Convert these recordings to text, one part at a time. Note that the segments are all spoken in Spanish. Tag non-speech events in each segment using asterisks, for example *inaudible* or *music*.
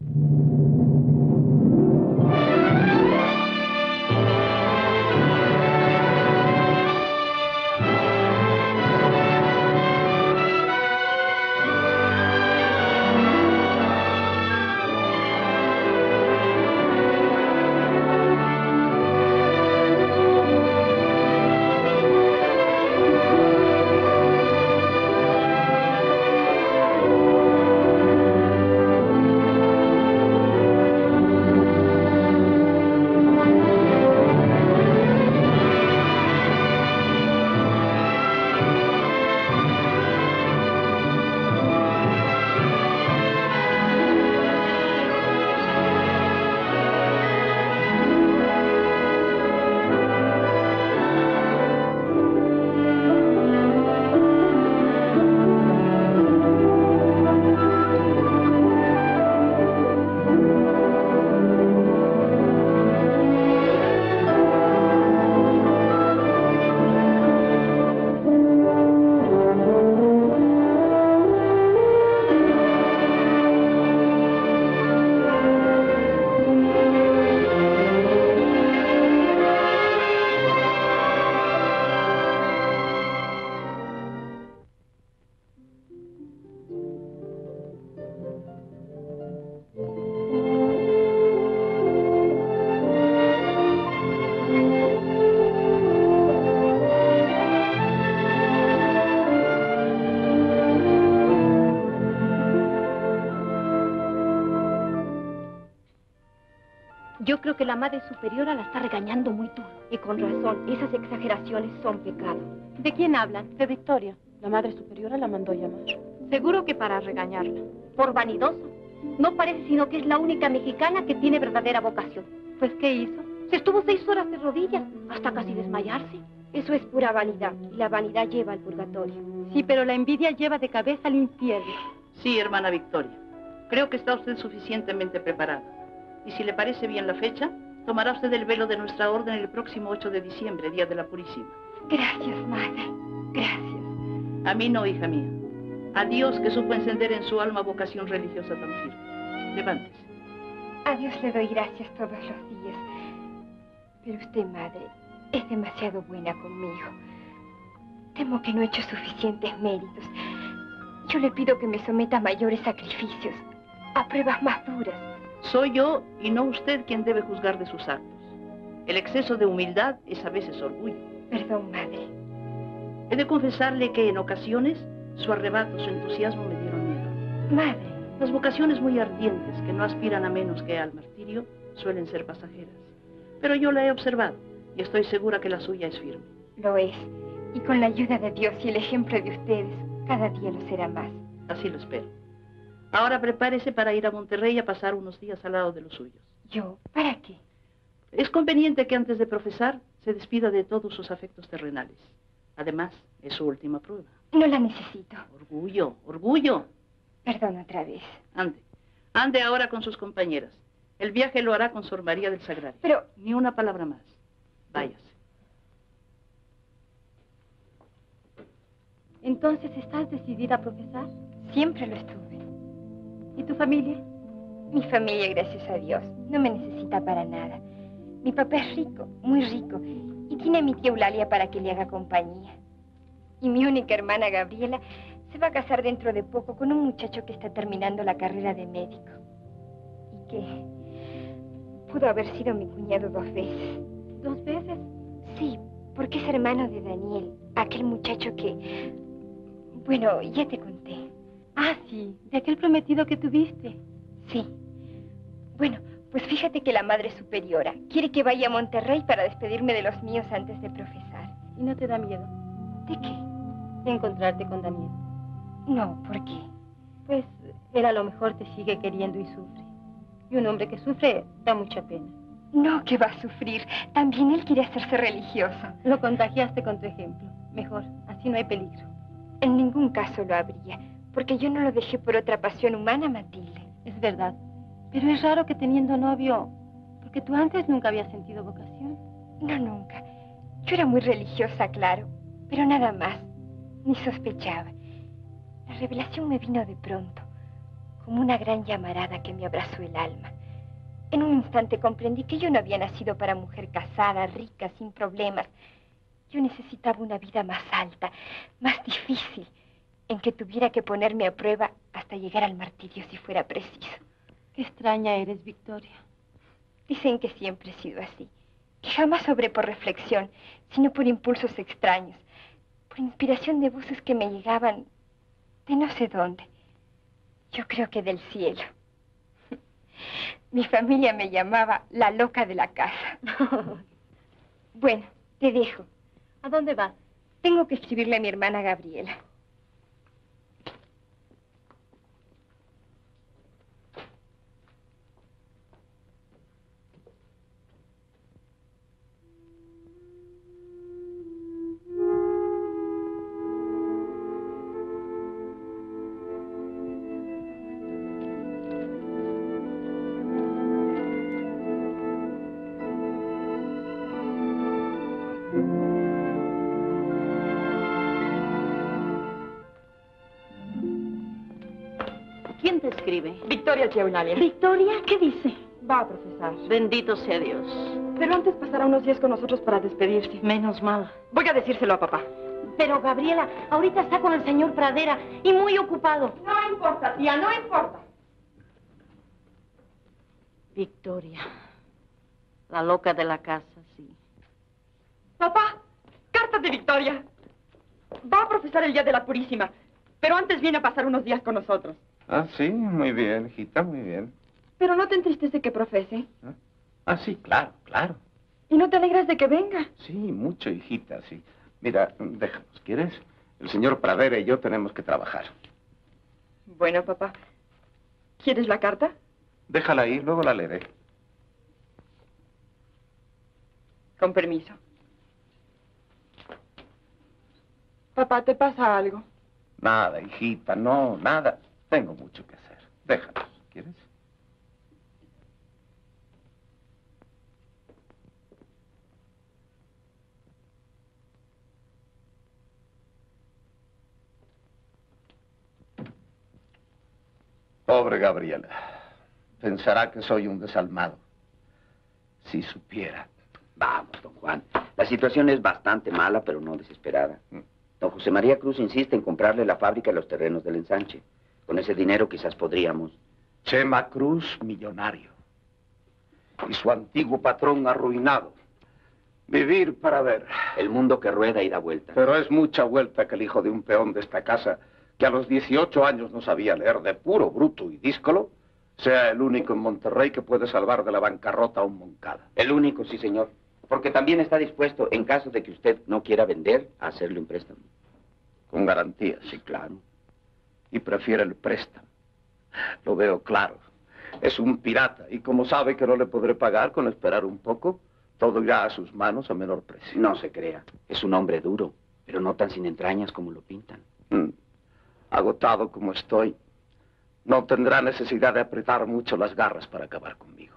you Yo creo que la madre superiora la está regañando muy duro. Y con razón, esas exageraciones son pecado. ¿De quién hablan? De Victoria. La madre superiora la mandó llamar. Seguro que para regañarla. Por vanidoso. No parece sino que es la única mexicana que tiene verdadera vocación. Pues, ¿qué hizo? Se estuvo seis horas de rodillas, hasta casi desmayarse. Eso es pura vanidad, y la vanidad lleva al purgatorio. Sí, pero la envidia lleva de cabeza al infierno. Sí, hermana Victoria. Creo que está usted suficientemente preparada. Y si le parece bien la fecha, tomará usted el velo de nuestra orden el próximo 8 de diciembre, Día de la Purísima. Gracias, madre. Gracias. A mí no, hija mía. A Dios que supo encender en su alma vocación religiosa tan firme. Levántese. A Dios le doy gracias todos los días. Pero usted, madre, es demasiado buena conmigo. Temo que no he hecho suficientes méritos. Yo le pido que me someta a mayores sacrificios, a pruebas más duras. Soy yo y no usted quien debe juzgar de sus actos. El exceso de humildad es a veces orgullo. Perdón, madre. He de confesarle que en ocasiones su arrebato, su entusiasmo me dieron miedo. Madre. Las vocaciones muy ardientes, que no aspiran a menos que al martirio, suelen ser pasajeras. Pero yo la he observado y estoy segura que la suya es firme. Lo es. Y con la ayuda de Dios y el ejemplo de ustedes, cada día lo será más. Así lo espero. Ahora prepárese para ir a Monterrey a pasar unos días al lado de los suyos. ¿Yo? ¿Para qué? Es conveniente que antes de profesar se despida de todos sus afectos terrenales. Además, es su última prueba. No la necesito. Orgullo, orgullo. Perdón otra vez. Ande. Ande ahora con sus compañeras. El viaje lo hará con Sor María del Sagrario. Pero... Ni una palabra más. Váyase. Entonces, ¿estás decidida a profesar? Siempre lo estuve. ¿Y tu familia? Mi familia, gracias a Dios, no me necesita para nada. Mi papá es rico, muy rico, y tiene a mi tía Eulalia para que le haga compañía. Y mi única hermana, Gabriela, se va a casar dentro de poco con un muchacho que está terminando la carrera de médico. Y que pudo haber sido mi cuñado dos veces. ¿Dos veces? Sí, porque es hermano de Daniel, aquel muchacho que... Bueno, ya te conté. Ah, sí, de aquel prometido que tuviste. Sí. Bueno, pues fíjate que la Madre Superiora quiere que vaya a Monterrey para despedirme de los míos antes de profesar. ¿Y no te da miedo? ¿De qué? De encontrarte con Daniel. No, ¿por qué? Pues él a lo mejor te sigue queriendo y sufre. Y un hombre que sufre da mucha pena. No, que va a sufrir. También él quiere hacerse religioso. Lo contagiaste con tu ejemplo. Mejor, así no hay peligro. En ningún caso lo habría, porque yo no lo dejé por otra pasión humana, Matilde. Es verdad. Pero es raro que teniendo novio... Porque tú antes nunca habías sentido vocación. No, nunca. Yo era muy religiosa, claro, pero nada más. Ni sospechaba. La revelación me vino de pronto, como una gran llamarada que me abrazó el alma. En un instante comprendí que yo no había nacido para mujer casada, rica, sin problemas. Yo necesitaba una vida más alta, más difícil, en que tuviera que ponerme a prueba hasta llegar al martirio si fuera preciso. Qué extraña eres, Victoria. Dicen que siempre he sido así, que jamás obré por reflexión, sino por impulsos extraños, por inspiración de voces que me llegaban de no sé dónde. Yo creo que del cielo. *laughs* Mi familia me llamaba la loca de la casa. *laughs* bueno, te dejo. ¿A dónde vas? Tengo que escribirle a mi hermana Gabriela. Victoria Eulalia. Victoria, ¿qué dice? Va a procesar. Bendito sea Dios. Pero antes pasará unos días con nosotros para despedirse. Menos mal. Voy a decírselo a papá. Pero Gabriela, ahorita está con el señor Pradera y muy ocupado. No importa, tía, no importa. Victoria. La loca de la casa, sí. Papá, carta de Victoria. Va a profesar el día de la Purísima, pero antes viene a pasar unos días con nosotros. Ah, sí, muy bien, hijita, muy bien. Pero no te entristece que profese. Ah, sí, claro, claro. ¿Y no te alegras de que venga? Sí, mucho, hijita, sí. Mira, déjanos, ¿quieres? El señor Pradera y yo tenemos que trabajar. Bueno, papá. ¿Quieres la carta? Déjala ahí, luego la leeré. Con permiso. Papá, ¿te pasa algo? Nada, hijita, no, nada. Tengo mucho que hacer. Déjanos, ¿quieres? Pobre Gabriela. Pensará que soy un desalmado. Si supiera. Vamos, don Juan. La situación es bastante mala, pero no desesperada. Mm. Don José María Cruz insiste en comprarle la fábrica y los terrenos del ensanche. Con ese dinero quizás podríamos. Chema Cruz, millonario. Y su antiguo patrón arruinado. Vivir para ver. El mundo que rueda y da vuelta. Pero es mucha vuelta que el hijo de un peón de esta casa, que a los 18 años no sabía leer de puro bruto y díscolo, sea el único en Monterrey que puede salvar de la bancarrota a un Moncada. El único, sí, señor. Porque también está dispuesto, en caso de que usted no quiera vender, a hacerle un préstamo. Con garantías. Sí, claro. Y prefiere el préstamo. Lo veo claro. Es un pirata y como sabe que no le podré pagar con esperar un poco, todo irá a sus manos a menor precio. No se crea. Es un hombre duro, pero no tan sin entrañas como lo pintan. Mm. Agotado como estoy, no tendrá necesidad de apretar mucho las garras para acabar conmigo.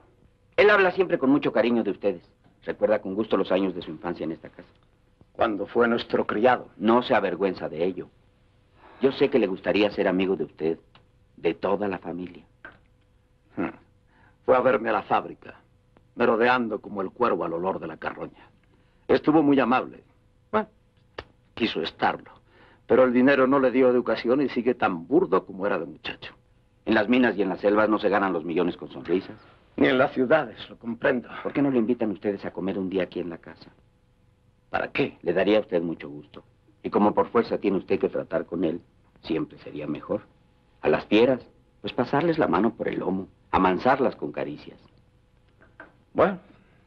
Él habla siempre con mucho cariño de ustedes. Recuerda con gusto los años de su infancia en esta casa. Cuando fue nuestro criado. No se avergüenza de ello. Yo sé que le gustaría ser amigo de usted, de toda la familia. Mm. Fue a verme a la fábrica, merodeando como el cuervo al olor de la carroña. Estuvo muy amable. Bueno, quiso estarlo. Pero el dinero no le dio educación y sigue tan burdo como era de muchacho. En las minas y en las selvas no se ganan los millones con sonrisas. Ni en las ciudades, lo comprendo. ¿Por qué no le invitan ustedes a comer un día aquí en la casa? ¿Para qué? Le daría a usted mucho gusto. Y como por fuerza tiene usted que tratar con él, siempre sería mejor. A las fieras, pues pasarles la mano por el lomo, amansarlas con caricias. Bueno,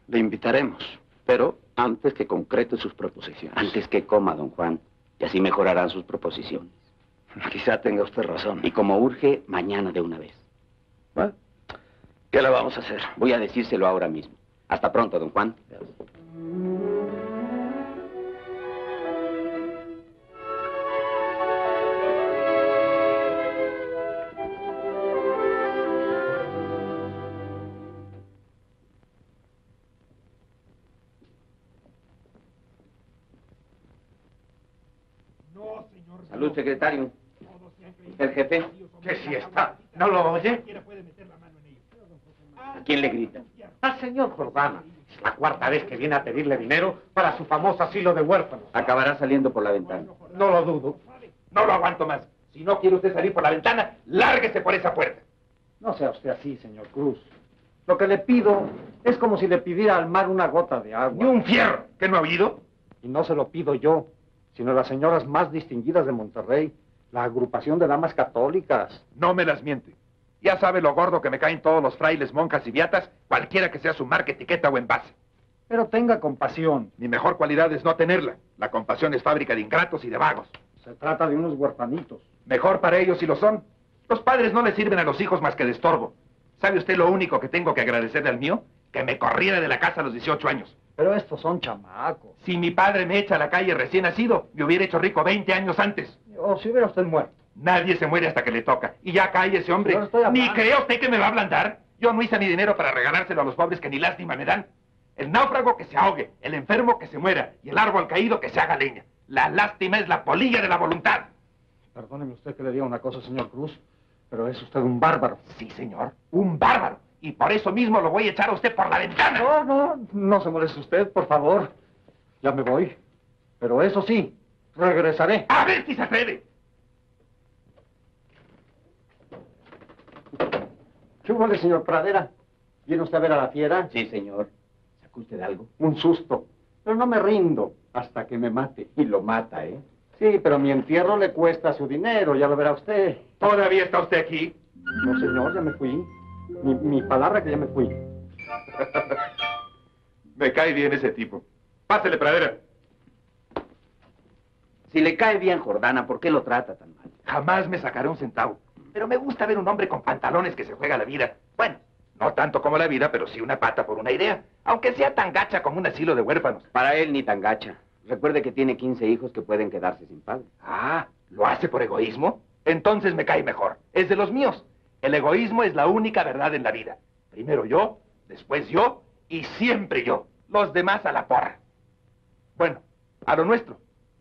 le invitaremos, pero antes que concrete sus proposiciones. Antes que coma, don Juan, y así mejorarán sus proposiciones. Quizá tenga usted razón. Y como urge, mañana de una vez. Bueno, ¿qué le vamos a hacer? Voy a decírselo ahora mismo. Hasta pronto, don Juan. No, secretario. ¿El jefe? Que sí está. ¿No lo oye? ¿A quién le grita? Al señor Jordana. Es la cuarta vez que viene a pedirle dinero para su famoso asilo de huérfanos. Acabará saliendo por la ventana. No lo dudo. No lo aguanto más. Si no quiere usted salir por la ventana, lárguese por esa puerta. No sea usted así, señor Cruz. Lo que le pido es como si le pidiera al mar una gota de agua. Ni un fierro. ¿Que no ha oído? Y no se lo pido yo, sino las señoras más distinguidas de Monterrey, la agrupación de damas católicas. No me las miente. Ya sabe lo gordo que me caen todos los frailes, monjas y beatas, cualquiera que sea su marca, etiqueta o envase. Pero tenga compasión. Mi mejor cualidad es no tenerla. La compasión es fábrica de ingratos y de vagos. Se trata de unos huerfanitos. Mejor para ellos si lo son. Los padres no les sirven a los hijos más que de estorbo. ¿Sabe usted lo único que tengo que agradecerle al mío? Que me corriera de la casa a los 18 años. Pero estos son chamacos. Si mi padre me echa a la calle recién nacido, me hubiera hecho rico 20 años antes. O si hubiera usted muerto. Nadie se muere hasta que le toca. Y ya cae ese hombre. Yo estoy. ¿Ni cree usted que me va a ablandar? Yo no hice ni dinero para regalárselo a los pobres que ni lástima me dan. El náufrago que se ahogue, el enfermo que se muera y el árbol caído que se haga leña. La lástima es la polilla de la voluntad. Perdóneme usted que le diga una cosa, señor Cruz, pero es usted un bárbaro. Sí, señor, un bárbaro. Y por eso mismo lo voy a echar a usted por la ventana. No, no, no se moleste usted, por favor. Ya me voy. Pero eso sí, regresaré. A ver si se atreve. ¿Qué huele, señor Pradera? ¿Viene usted a ver a la fiera? Sí, señor. ¿Sacó usted algo? Un susto. Pero no me rindo hasta que me mate. Y lo mata, ¿eh? Sí, pero mi entierro le cuesta su dinero, ya lo verá usted. ¿Todavía está usted aquí? No, señor, ya me fui. Mi, mi palabra que ya me fui. *laughs* Me cae bien ese tipo. Pásele, pradera. Si le cae bien Jordana, ¿por qué lo trata tan mal? Jamás me sacaré un centavo. Pero me gusta ver un hombre con pantalones que se juega la vida. Bueno, no tanto como la vida, pero sí una pata por una idea. Aunque sea tan gacha como un asilo de huérfanos. Para él ni tan gacha. Recuerde que tiene 15 hijos que pueden quedarse sin padre. Ah, ¿lo hace por egoísmo? Entonces me cae mejor. Es de los míos. El egoísmo es la única verdad en la vida. Primero yo, después yo y siempre yo. Los demás a la porra. Bueno, a lo nuestro.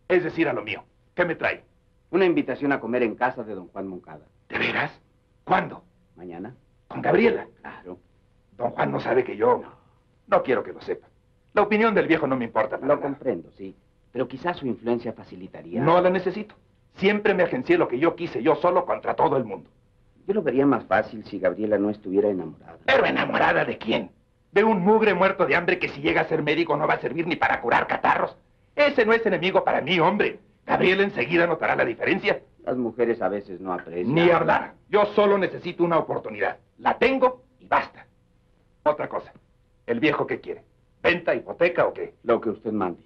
Es decir, a lo mío. ¿Qué me trae? Una invitación a comer en casa de don Juan Moncada. ¿De veras? ¿Cuándo? ¿Mañana? ¿Con Gabriela? Claro. Don Juan no sabe que yo... No quiero que lo sepa. La opinión del viejo no me importa. Lo comprendo, sí. Pero quizás su influencia facilitaría... No la necesito. Siempre me agencié lo que yo quise, yo solo contra todo el mundo. Yo lo vería más fácil si Gabriela no estuviera enamorada. ¿Pero enamorada de quién? De un mugre muerto de hambre que si llega a ser médico no va a servir ni para curar catarros. Ese no es enemigo para mí, hombre. Gabriel enseguida notará la diferencia. Las mujeres a veces no aprecian... Ni hablar. Yo solo necesito una oportunidad. La tengo y basta. Otra cosa. ¿El viejo qué quiere? ¿Venta, hipoteca o qué? Lo que usted mande.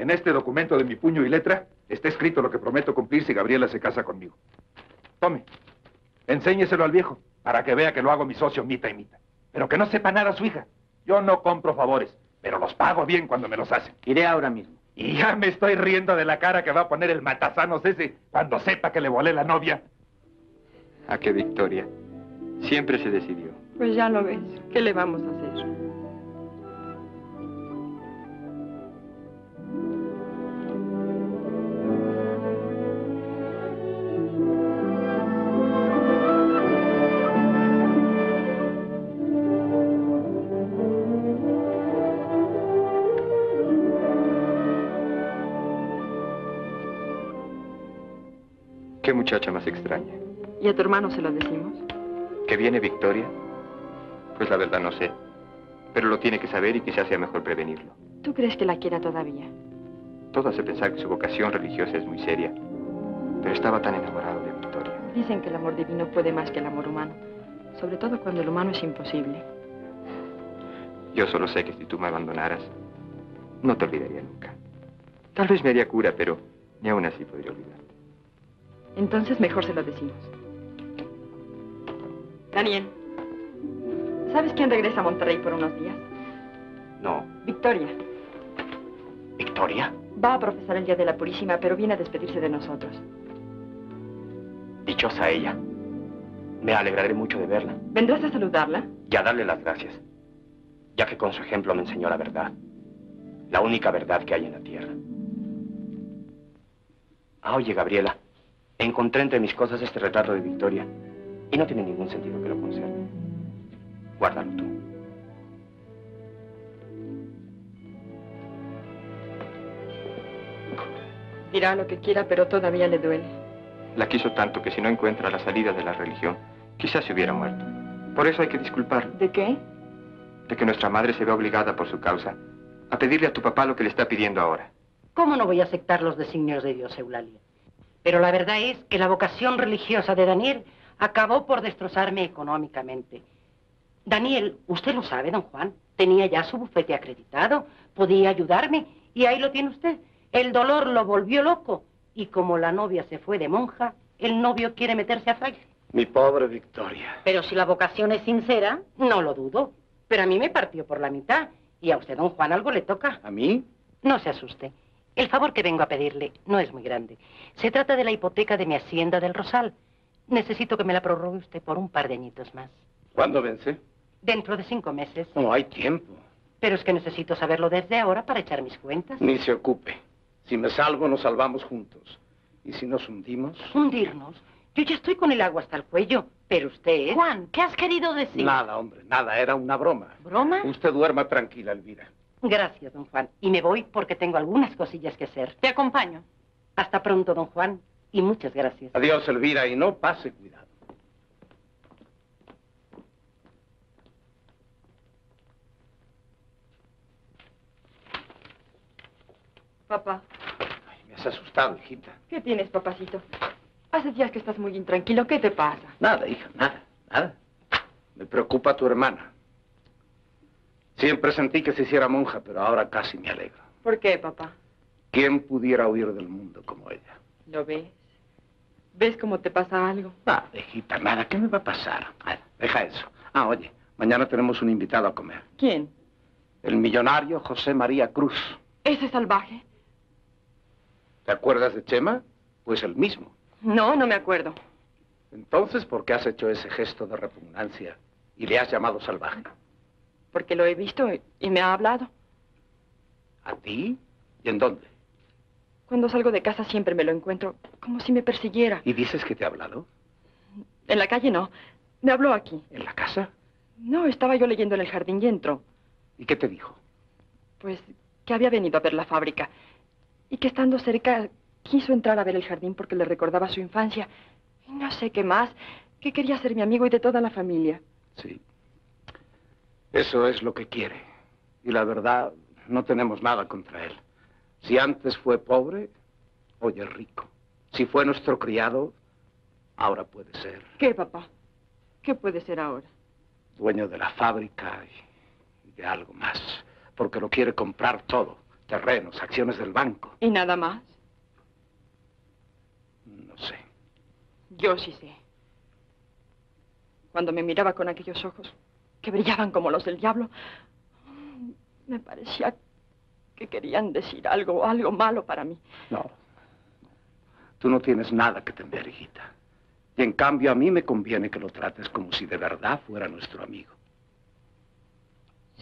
En este documento de mi puño y letra está escrito lo que prometo cumplir si Gabriela se casa conmigo. Tome, enséñeselo al viejo para que vea que lo hago mi socio mita y mita. Pero que no sepa nada su hija. Yo no compro favores, pero los pago bien cuando me los hacen. Iré ahora mismo. Y ya me estoy riendo de la cara que va a poner el matasanos ese cuando sepa que le volé la novia. ¿A qué Victoria? Siempre se decidió. Pues ya lo ves. ¿Qué le vamos a hacer? Muchacha más extraña. ¿Y a tu hermano se lo decimos? ¿Que viene Victoria? Pues la verdad no sé. Pero lo tiene que saber y quizás sea mejor prevenirlo. ¿Tú crees que la quiera todavía? Todo hace pensar que su vocación religiosa es muy seria. Pero estaba tan enamorado de Victoria. Dicen que el amor divino puede más que el amor humano. Sobre todo cuando el humano es imposible. Yo solo sé que si tú me abandonaras, no te olvidaría nunca. Tal vez me haría cura, pero ni aún así podría olvidarte. Entonces mejor se lo decimos. Daniel, ¿sabes quién regresa a Monterrey por unos días? No. Victoria. ¿Victoria? Va a profesar el Día de la Purísima, pero viene a despedirse de nosotros. Dichosa ella. Me alegraré mucho de verla ¿Vendrás a saludarla? y a darle las gracias, ya que con su ejemplo me enseñó la verdad. La única verdad que hay en la tierra. Ah, oye, Gabriela. Encontré entre mis cosas este retrato de Victoria. Y no tiene ningún sentido que lo conserve. Guárdalo tú. Dirá lo que quiera, pero todavía le duele. La quiso tanto que si no encuentra la salida de la religión, quizás se hubiera muerto. Por eso hay que disculparlo. ¿De qué? De que nuestra madre se ve obligada por su causa a pedirle a tu papá lo que le está pidiendo ahora. ¿Cómo no voy a aceptar los designios de Dios, Eulalia? Pero la verdad es que la vocación religiosa de Daniel acabó por destrozarme económicamente. Daniel, usted lo sabe, don Juan, tenía ya su bufete acreditado, podía ayudarme, y ahí lo tiene usted. El dolor lo volvió loco, y como la novia se fue de monja, el novio quiere meterse a fraile. Mi pobre Victoria. Pero si la vocación es sincera, no lo dudo. Pero a mí me partió por la mitad, y a usted, don Juan, algo le toca. ¿A mí? No se asuste. El favor que vengo a pedirle no es muy grande. Se trata de la hipoteca de mi hacienda del Rosal. Necesito que me la prorrogue usted por un par de añitos más. ¿Cuándo vence? Dentro de cinco meses. No hay tiempo. Pero es que necesito saberlo desde ahora para echar mis cuentas. Ni se ocupe. Si me salvo, nos salvamos juntos. ¿Y si nos hundimos? ¿Hundirnos? Yo ya estoy con el agua hasta el cuello. Pero usted... Juan, ¿qué has querido decir? Nada, hombre, nada. Era una broma. ¿Broma? Usted duerma tranquila, Elvira. Gracias, don Juan. Y me voy porque tengo algunas cosillas que hacer. Te acompaño. Hasta pronto, don Juan. Y muchas gracias. Adiós, Elvira, y no pase cuidado. Papá, Ay, me has asustado, hijita. ¿qué tienes, papacito? Hace días que estás muy intranquilo. ¿Qué te pasa? Nada, hija, nada, nada. Me preocupa tu hermana. Siempre sentí que se hiciera monja, pero ahora casi me alegro. ¿Por qué, papá? ¿Quién pudiera huir del mundo como ella? ¿Lo ves? ¿Ves cómo te pasa algo? Nada, hijita, nada. ¿Qué me va a pasar? Nada, deja eso. Ah, oye, mañana tenemos un invitado a comer. ¿Quién? El millonario José María Cruz. ¿Ese salvaje? ¿Te acuerdas de Chema? Pues el mismo. No, no me acuerdo. Entonces, ¿por qué has hecho ese gesto de repugnancia y le has llamado salvaje? Porque lo he visto y me ha hablado. ¿A ti? ¿Y en dónde? Cuando salgo de casa siempre me lo encuentro como si me persiguiera. ¿Y dices que te ha hablado? En la calle no. Me habló aquí. ¿En la casa? No, estaba yo leyendo en el jardín y entró. ¿Y qué te dijo? Pues que había venido a ver la fábrica y que estando cerca quiso entrar a ver el jardín porque le recordaba su infancia. Y no sé qué más, que quería ser mi amigo y de toda la familia. Sí. Eso es lo que quiere. Y la verdad, no tenemos nada contra él. Si antes fue pobre, hoy es rico. Si fue nuestro criado, ahora puede ser ¿Qué, papá? ¿Qué puede ser ahora? dueño de la fábrica y, de algo más. Porque lo quiere comprar todo. Terrenos, acciones del banco. ¿Y nada más? No sé. Yo sí sé. Cuando me miraba con aquellos ojos que brillaban como los del diablo, me parecía que querían decir algo, algo malo para mí. No. Tú no tienes nada que temer, hijita. Y en cambio a mí me conviene que lo trates como si de verdad fuera nuestro amigo.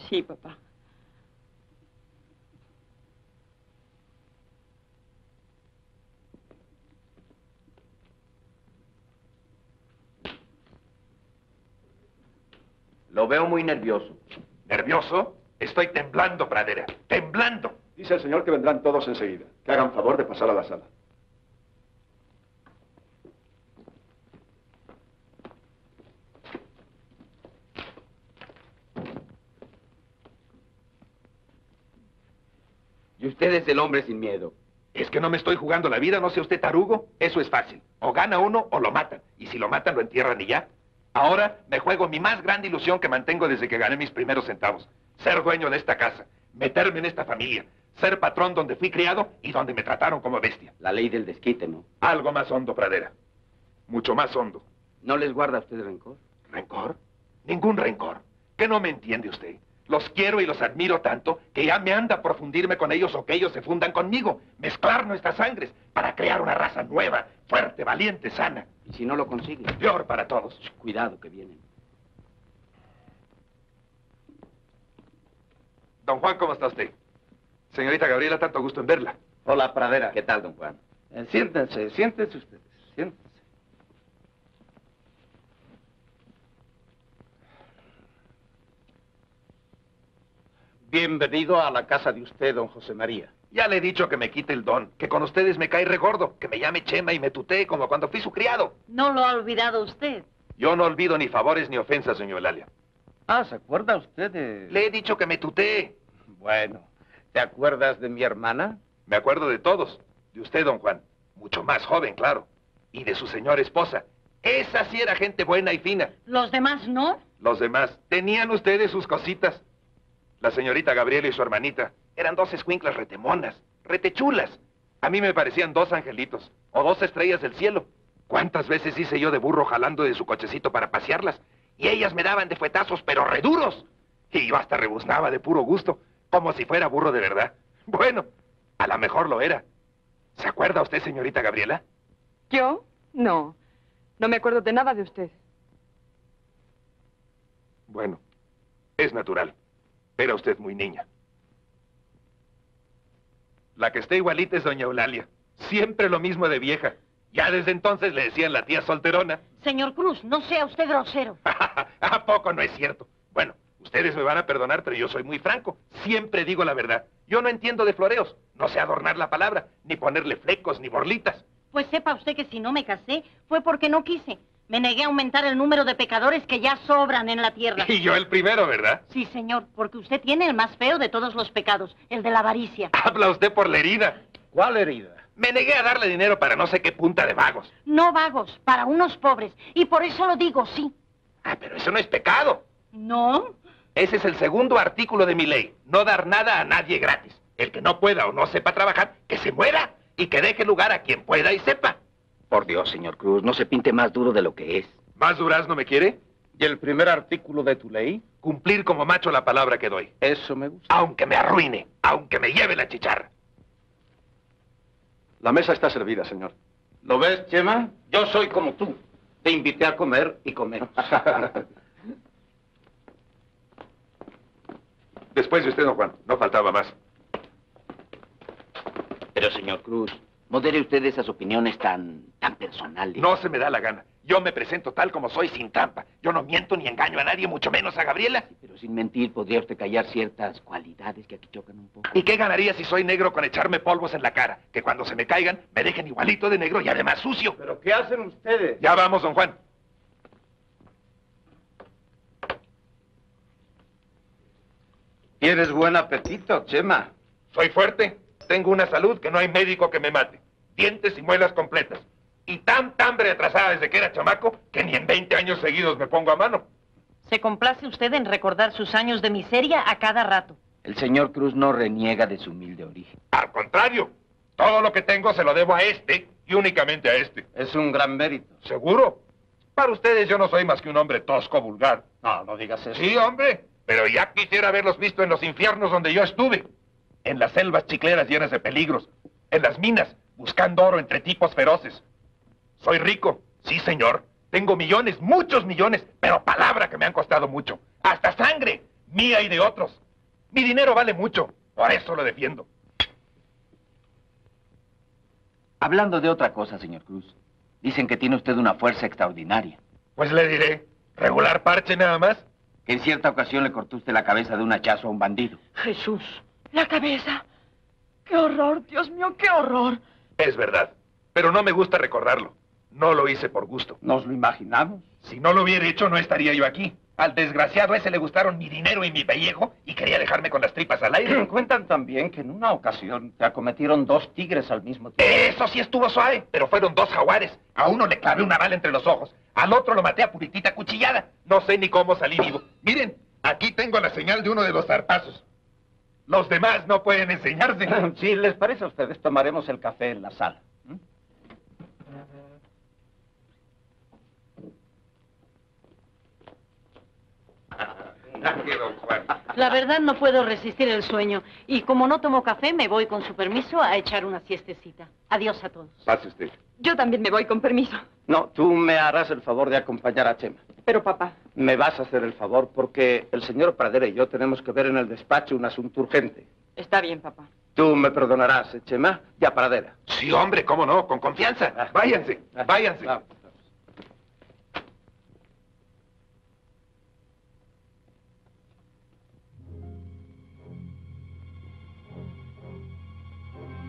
Sí, papá. Lo veo muy nervioso. ¿Nervioso? Estoy temblando, pradera. Temblando. Dice el señor que vendrán todos enseguida. Que hagan favor de pasar a la sala. Y usted es el hombre sin miedo. Es que no me estoy jugando la vida, no sea usted tarugo. Eso es fácil. O gana uno o lo matan. Y si lo matan, lo entierran y ya. Ahora me juego mi más grande ilusión que mantengo desde que gané mis primeros centavos. Ser dueño de esta casa. Meterme en esta familia. Ser patrón donde fui criado y donde me trataron como bestia. La ley del desquite, ¿no? Algo más hondo, pradera. Mucho más hondo. ¿No les guarda usted rencor? ¿Rencor? Ningún rencor. ¿Qué no me entiende usted? Los quiero y los admiro tanto que ya me anda por fundirme con ellos o que ellos se fundan conmigo. Mezclar nuestras sangres para crear una raza nueva, fuerte, valiente, sana. ¿Y si no lo consigue? Peor para todos. Cuidado que vienen. Don Juan, ¿cómo está usted? Señorita Gabriela, tanto gusto en verla. Hola, Pradera. ¿Qué tal, don Juan? Eh, siéntense, siéntense ustedes, siéntense. Bienvenido a la casa de usted, don José María. Ya le he dicho que me quite el don, que con ustedes me cae regordo, que me llame Chema y me tutee como cuando fui su criado. No lo ha olvidado usted. Yo no olvido ni favores ni ofensas, señor Eulalia. Ah, ¿se acuerda usted de...? Le he dicho que me tutee. Bueno, ¿te acuerdas de mi hermana? Me acuerdo de todos. De usted, don Juan. Mucho más joven, claro. Y de su señora esposa. Esa sí era gente buena y fina. ¿Los demás no? Los demás, tenían ustedes sus cositas. La señorita Gabriela y su hermanita eran dos escuinclas retemonas, retechulas. A mí me parecían dos angelitos, o dos estrellas del cielo. ¿Cuántas veces hice yo de burro jalando de su cochecito para pasearlas? Y ellas me daban de fuetazos, pero reduros. Y yo hasta rebuznaba de puro gusto, como si fuera burro de verdad. Bueno, a lo mejor lo era. ¿Se acuerda usted, señorita Gabriela? ¿Yo? No. No me acuerdo de nada de usted. Bueno, es natural. Era usted muy niña. La que está igualita es doña Eulalia. Siempre lo mismo de vieja. Ya desde entonces le decían la tía solterona. *laughs* Señor Cruz, no sea usted grosero. ¿A poco no es cierto? Bueno, ustedes me van a perdonar, pero yo soy muy franco. Siempre digo la verdad. Yo no entiendo de floreos. No sé adornar la palabra, ni ponerle flecos, ni borlitas. Pues sepa usted que si no me casé, fue porque no quise. Me negué a aumentar el número de pecadores que ya sobran en la tierra. *laughs* Y yo el primero, ¿verdad? Sí, señor, porque usted tiene el más feo de todos los pecados, el de la avaricia. *laughs* Habla usted por la herida. ¿Cuál herida? Me negué a darle dinero para no sé qué punta de vagos. No vagos, para unos pobres. Y por eso lo digo, sí. Ah, pero eso no es pecado. ¿No? Ese es el segundo artículo de mi ley. No dar nada a nadie gratis. El que no pueda o no sepa trabajar, que se muera y que deje lugar a quien pueda y sepa. Por Dios, señor Cruz, no se pinte más duro de lo que es. ¿Más durazno me quiere? ¿Y el primer artículo de tu ley? Cumplir como macho la palabra que doy. Eso me gusta. Aunque me arruine, aunque me lleve la chicharra. La mesa está servida, señor. ¿Lo ves, Chema? Yo soy como tú. Te invité a comer y comer. *laughs* Después de usted, don Juan, no faltaba más. Pero, señor Cruz, modere usted esas opiniones tan, tan personales. No se me da la gana. Yo me presento tal como soy, sin trampa. Yo no miento ni engaño a nadie, mucho menos a Gabriela. Pero sin mentir, podría usted callar ciertas cualidades que aquí chocan un poco. ¿Y qué ganaría si soy negro con echarme polvos en la cara? Que cuando se me caigan, me dejen igualito de negro y además sucio. ¿Pero qué hacen ustedes? Ya vamos, don Juan. Tienes buen apetito, Chema. Soy fuerte, tengo una salud que no hay médico que me mate. Dientes y muelas completas. Y tanta hambre atrasada desde que era chamaco que ni en 20 años seguidos me pongo a mano. Se complace usted en recordar sus años de miseria a cada rato. El señor Cruz no reniega de su humilde origen. Al contrario, todo lo que tengo se lo debo a este y únicamente a este. Es un gran mérito. ¿Seguro? Para ustedes yo no soy más que un hombre tosco, vulgar. No, no digas eso. Sí, hombre, pero ya quisiera haberlos visto en los infiernos donde yo estuve. En las selvas chicleras llenas de peligros. En las minas, buscando oro entre tipos feroces. Soy rico, sí, señor. Tengo millones, muchos millones, pero palabra que me han costado mucho. Hasta sangre, mía y de otros. Mi dinero vale mucho, por eso lo defiendo. Hablando de otra cosa, señor Cruz, dicen que tiene usted una fuerza extraordinaria. Pues le diré, regular parche nada más. Que en cierta ocasión le cortó usted la cabeza de un hachazo a un bandido. Jesús, la cabeza. ¡Qué horror, Dios mío, qué horror! Es verdad, pero no me gusta recordarlo. No lo hice por gusto. Nos lo imaginamos. Si no lo hubiera hecho, no estaría yo aquí. Al desgraciado ese le gustaron mi dinero y mi pellejo y quería dejarme con las tripas al aire. *clears throat* Cuentan también que en una ocasión te acometieron dos tigres al mismo tiempo. Eso sí estuvo suave, pero fueron dos jaguares. A uno le clavé una bala entre los ojos, al otro lo maté a puritita cuchillada. No sé ni cómo salí vivo. Miren, aquí tengo la señal de uno de los zarpazos. Los demás no pueden enseñarse. *laughs* Si les parece a ustedes, tomaremos el café en la sala. ¿Mm? *laughs* La verdad no puedo resistir el sueño. Y como no tomo café, me voy con su permiso a echar una siestecita. Adiós a todos. Pase usted. Yo también me voy con permiso. No, tú me harás el favor de acompañar a Chema. Pero, papá, Me vas a hacer el favor porque el señor Pradera y yo tenemos que ver en el despacho un asunto urgente. está bien, papá. Tú me perdonarás, ¿eh, Chema. Ya, paradera. Sí, hombre, cómo no, con confianza. Ah. Váyanse, váyanse. Vamos.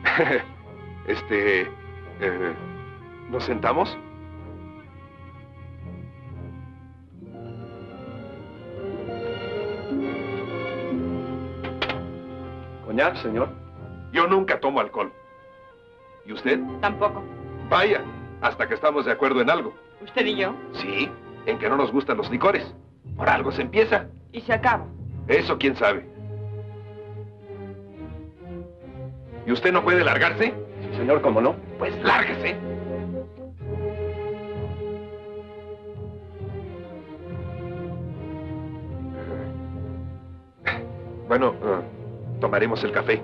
*laughs* Este... eh, ¿Nos sentamos? Coñac, señor. Yo nunca tomo alcohol. ¿Y usted? Tampoco. Vaya, hasta que estamos de acuerdo en algo. ¿Usted y yo? Sí, en que no nos gustan los licores. Por algo se empieza. Y se acaba. Eso quién sabe. ¿Y usted no puede largarse? Sí, señor, ¿cómo no? Pues lárguese. Bueno, eh, tomaremos el café.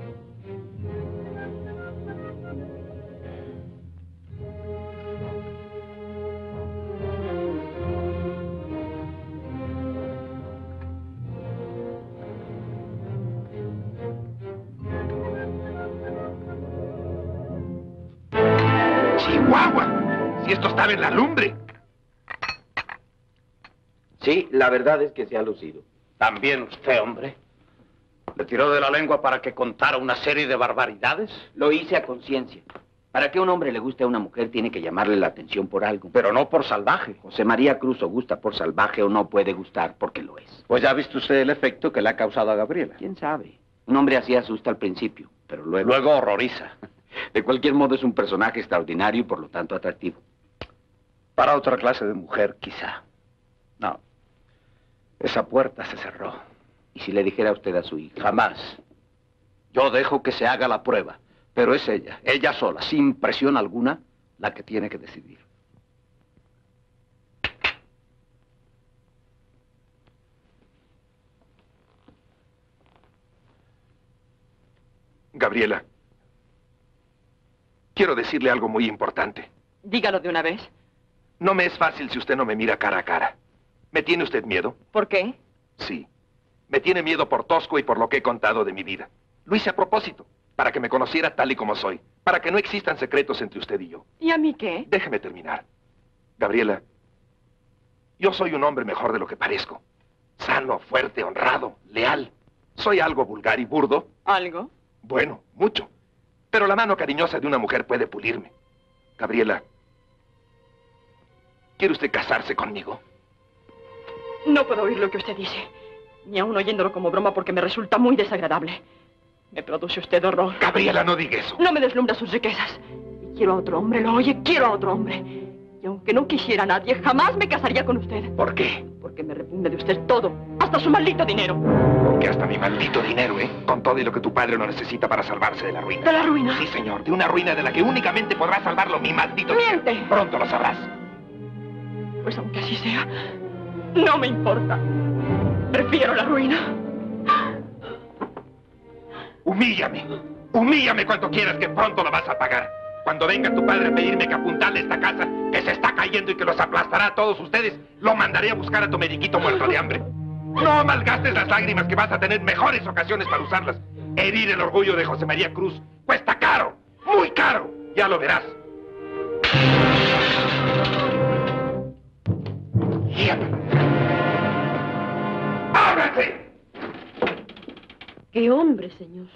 Si esto estaba en la lumbre. Sí, la verdad es que se ha lucido. También usted, hombre. ¿Le tiró de la lengua para que contara una serie de barbaridades? Lo hice a conciencia. Para que un hombre le guste a una mujer tiene que llamarle la atención por algo. Pero no por salvaje. José María Cruz o gusta por salvaje o no puede gustar porque lo es. Pues ya ha visto usted el efecto que le ha causado a Gabriela. ¿Quién sabe? Un hombre así asusta al principio, pero luego... Luego horroriza. *laughs* De cualquier modo es un personaje extraordinario y por lo tanto atractivo. Para otra clase de mujer, quizá. No. Esa puerta se cerró. ¿Y si le dijera usted a su hija? Jamás. Yo dejo que se haga la prueba. Pero es ella, ella sola, sin presión alguna, la que tiene que decidir. Gabriela, quiero decirle algo muy importante. Dígalo de una vez. No me es fácil si usted no me mira cara a cara. ¿Me tiene usted miedo? ¿Por qué? Sí. Me tiene miedo por Tosco y por lo que he contado de mi vida. Lo hice a propósito, para que me conociera tal y como soy, para que no existan secretos entre usted y yo. ¿Y a mí qué? Déjeme terminar. Gabriela, yo soy un hombre mejor de lo que parezco. Sano, fuerte, honrado, leal. Soy algo vulgar y burdo. ¿Algo? Bueno, mucho. Pero la mano cariñosa de una mujer puede pulirme. Gabriela, ¿quiere usted casarse conmigo? No puedo oír lo que usted dice. Ni aún oyéndolo como broma porque me resulta muy desagradable. Me produce usted horror. Gabriela, no diga eso. No me deslumbra sus riquezas. Y quiero a otro hombre, lo oye, quiero a otro hombre. Y aunque no quisiera a nadie, jamás me casaría con usted. ¿Por qué? Porque me repugna de usted todo, hasta su maldito dinero. Porque hasta mi maldito dinero, ¿eh? Con todo y lo que tu padre no necesita para salvarse de la ruina. ¿De la ruina? Sí, señor, de una ruina de la que únicamente podrá salvarlo mi maldito Miente. dinero. Pronto lo sabrás. Pues aunque así sea, no me importa. Prefiero la ruina. Humíllame. Humíllame cuanto quieras que pronto lo vas a pagar. Cuando venga tu padre a pedirme que apuntale esta casa, que se está cayendo y que los aplastará a todos ustedes, lo mandaré a buscar a tu mediquito muerto de hambre. No malgastes las lágrimas que vas a tener mejores ocasiones para usarlas. Herir el orgullo de José María Cruz cuesta caro, muy caro. Ya lo verás. ¡Qué hombre, señor!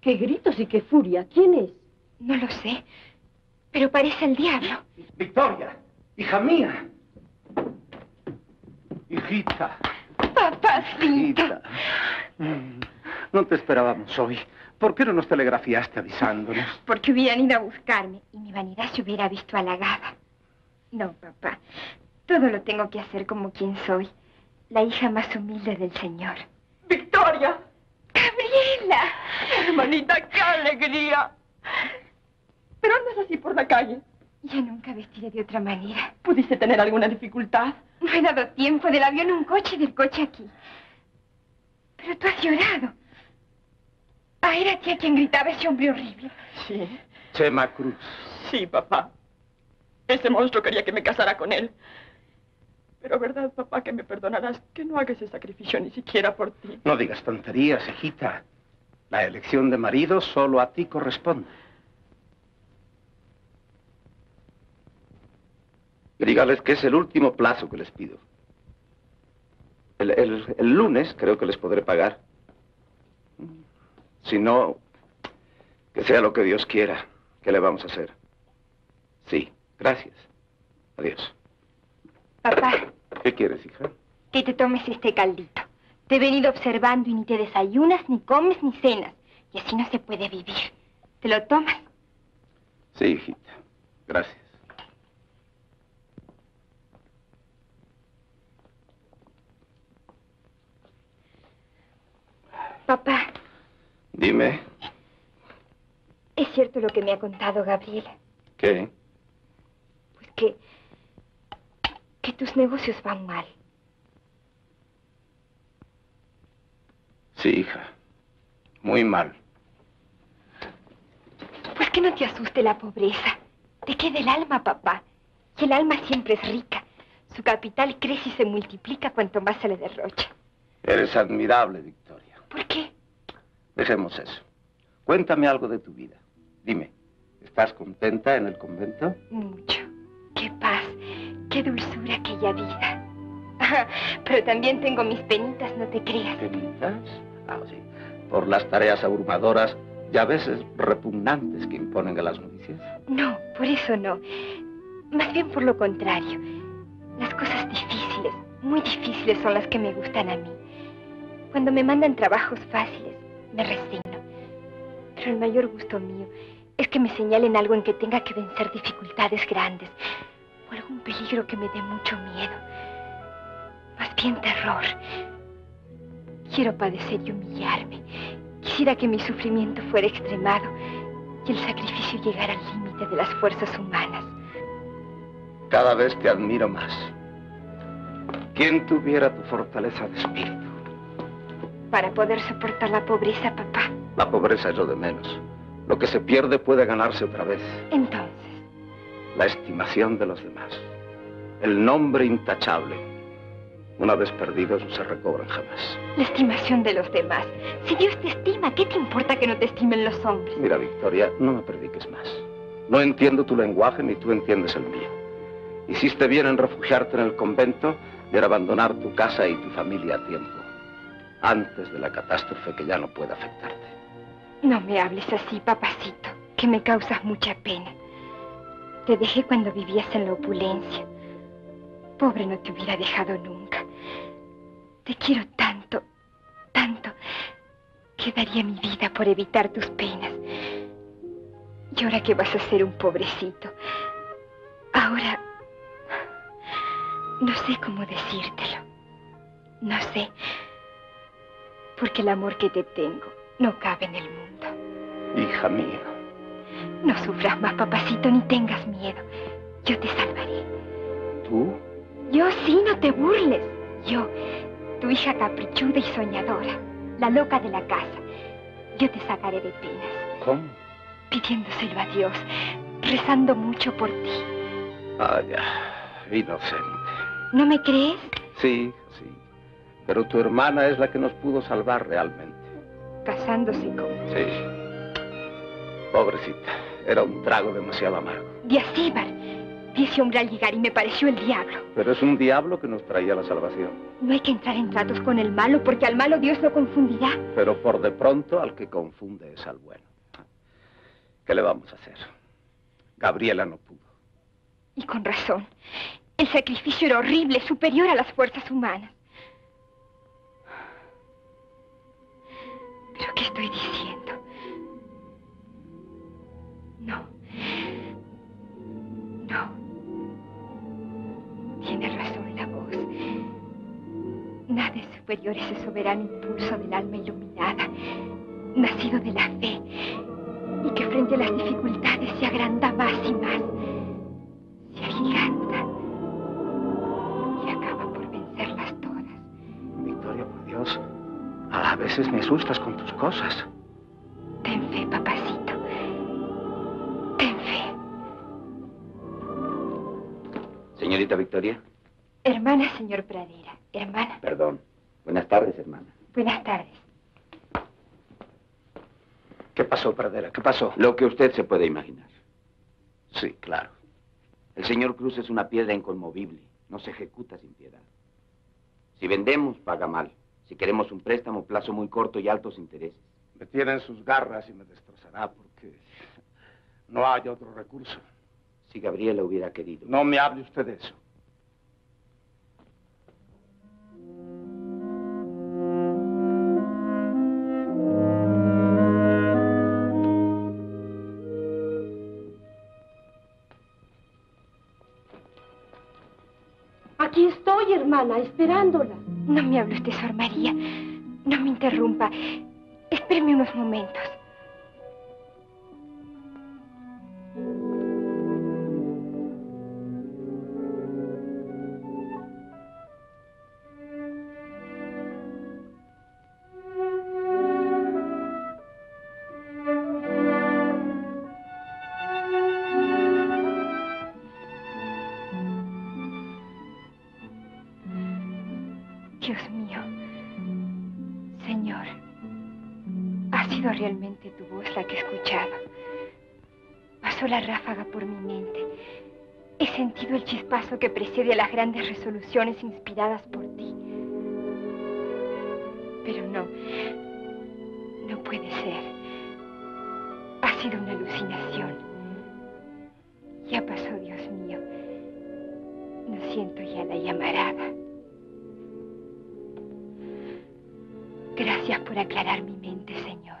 ¡Qué gritos y qué furia! ¿Quién es? No lo sé, pero parece el diablo. Victoria, hija mía. Hijita, Papacito. hijita. Mm, No te esperábamos hoy. ¿Por qué no nos telegrafiaste avisándonos? Porque hubieran ido a buscarme y mi vanidad se hubiera visto halagada. No, papá. Todo lo tengo que hacer como quien soy. La hija más humilde del Señor. ¡Victoria! ¡Gabriela! Hermanita, qué alegría. Pero andas así por la calle. Ya nunca vestiré de otra manera. ¿Pudiste tener alguna dificultad? No he dado tiempo del avión a un coche y del coche aquí. Pero tú has llorado. Ah, era tía quien gritaba ese hombre horrible. Sí, Chema Cruz. sí, papá. Ese monstruo quería que me casara con él. Pero verdad, papá, que me perdonarás que no haga ese sacrificio ni siquiera por ti. No digas tonterías, hijita. La elección de marido solo a ti corresponde. Dígales que es el último plazo que les pido. El, el- el lunes creo que les podré pagar. Si no, que sea lo que Dios quiera. ¿Qué le vamos a hacer? Sí, gracias. Adiós. Papá, ¿Qué quieres, hija? que te tomes este caldito. Te he venido observando y ni te desayunas, ni comes, ni cenas. Y así no se puede vivir. ¿Te lo tomas? Sí, hijita. Gracias. Papá, Dime, ¿es cierto lo que me ha contado Gabriela? ¿qué? Pues que... que tus negocios van mal. Sí, hija. Muy mal. Pues que no te asuste la pobreza. Te queda el alma, papá. Y el alma siempre es rica. Su capital crece y se multiplica cuanto más se le derrocha. Eres admirable, Victoria. ¿Por qué? Dejemos eso. Cuéntame algo de tu vida. Dime, ¿estás contenta en el convento? Mucho. Qué paz, qué dulzura aquella vida. Pero también tengo mis penitas, no te creas. ¿Penitas? Ah, sí. Por las tareas abrumadoras y a veces repugnantes que imponen a las novicias. No, por eso no. Más bien por lo contrario. Las cosas difíciles, muy difíciles son las que me gustan a mí. Cuando me mandan trabajos fáciles, me resigno. Pero el mayor gusto mío es que me señalen algo en que tenga que vencer dificultades grandes o algún peligro que me dé mucho miedo. Más bien terror. Quiero padecer y humillarme. Quisiera que mi sufrimiento fuera extremado y el sacrificio llegara al límite de las fuerzas humanas. Cada vez te admiro más. ¿Quién tuviera tu fortaleza de espíritu? Para poder soportar la pobreza, papá. La pobreza es lo de menos. Lo que se pierde puede ganarse otra vez. Entonces, La estimación de los demás. El nombre intachable. Una vez perdidos no se recobran jamás. la estimación de los demás. Si Dios te estima, ¿qué te importa que no te estimen los hombres? Mira, Victoria, no me prediques más. No entiendo tu lenguaje ni tú entiendes el mío. Hiciste bien en refugiarte en el convento y en abandonar tu casa y tu familia a tiempo. Antes de la catástrofe que ya no puede afectarte. No me hables así, papacito, que me causas mucha pena. Te dejé cuando vivías en la opulencia. Pobre no te hubiera dejado nunca. Te quiero tanto, tanto, que daría mi vida por evitar tus penas. Y ahora que vas a ser un pobrecito, ahora no sé cómo decírtelo. No sé, porque el amor que te tengo no cabe en el mundo. Hija mía, No sufras más, papacito, ni tengas miedo. Yo te salvaré. ¿tú? Yo sí, no te burles. Yo, tu hija caprichuda y soñadora, la loca de la casa. Yo te sacaré de penas, ¿Cómo? pidiéndoselo a Dios, rezando mucho por ti. Ah, ya. Inocente. ¿No me crees? Sí, sí. Pero tu hermana es la que nos pudo salvar realmente. Casándose con Sí. Pobrecita. Era un trago demasiado amargo. Diacíbar. Vi ese hombre al llegar y me pareció el diablo. Pero es un diablo que nos traía la salvación. No hay que entrar en tratos con el malo, porque al malo Dios lo confundirá. Pero por de pronto al que confunde es al bueno. ¿Qué le vamos a hacer? Gabriela no pudo. Y con razón. El sacrificio era horrible, superior a las fuerzas humanas. ¿Pero qué estoy diciendo? No. No. Tiene razón la voz. Nada es superior a ese soberano impulso del alma iluminada, nacido de la fe, y que frente a las dificultades se agranda más y más se agiganta y acaba por vencerlas todas. Victoria, por Dios. A veces me asustas con tus cosas. Ten fe, papacito. Señorita Victoria. Hermana, señor Pradera. Hermana, Perdón. Buenas tardes, hermana. buenas tardes. ¿Qué pasó, Pradera? ¿Qué pasó? Lo que usted se puede imaginar. Sí, claro. El señor Cruz es una piedra inconmovible. No se ejecuta sin piedad. Si vendemos, paga mal. Si queremos un préstamo, plazo muy corto y altos intereses. Me tiene en sus garras y me destrozará porque no hay otro recurso. Si Gabriela hubiera querido. No me hable usted de eso. Aquí estoy, hermana, esperándola. No me hable usted, Sor María. No me interrumpa. Espéreme unos momentos. Chispazo que precede a las grandes resoluciones inspiradas por ti. Pero no, no puede ser. Ha sido una alucinación. Ya pasó, Dios mío. No siento ya la llamarada. Gracias por aclarar mi mente, Señor.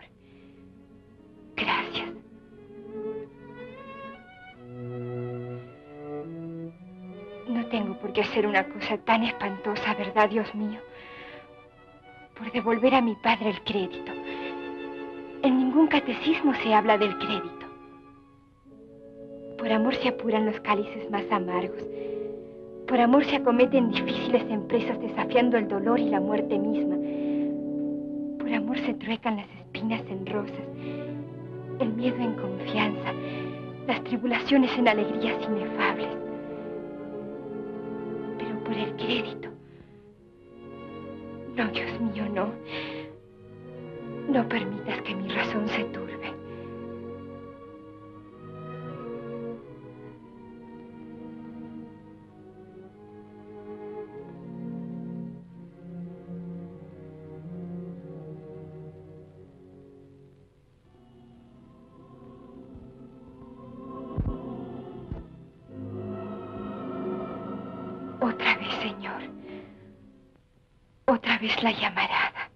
Por qué hacer una cosa tan espantosa, ¿verdad, Dios mío? Por devolver a mi padre el crédito. En ningún catecismo se habla del crédito. Por amor se apuran los cálices más amargos. Por amor se acometen difíciles empresas desafiando el dolor y la muerte misma. Por amor se truecan las espinas en rosas, el miedo en confianza, las tribulaciones en alegrías inefables. Por el crédito. No, Dios mío, no. No permitas que mi razón se turbe. Otra vez, Señor. Otra vez la llamarada.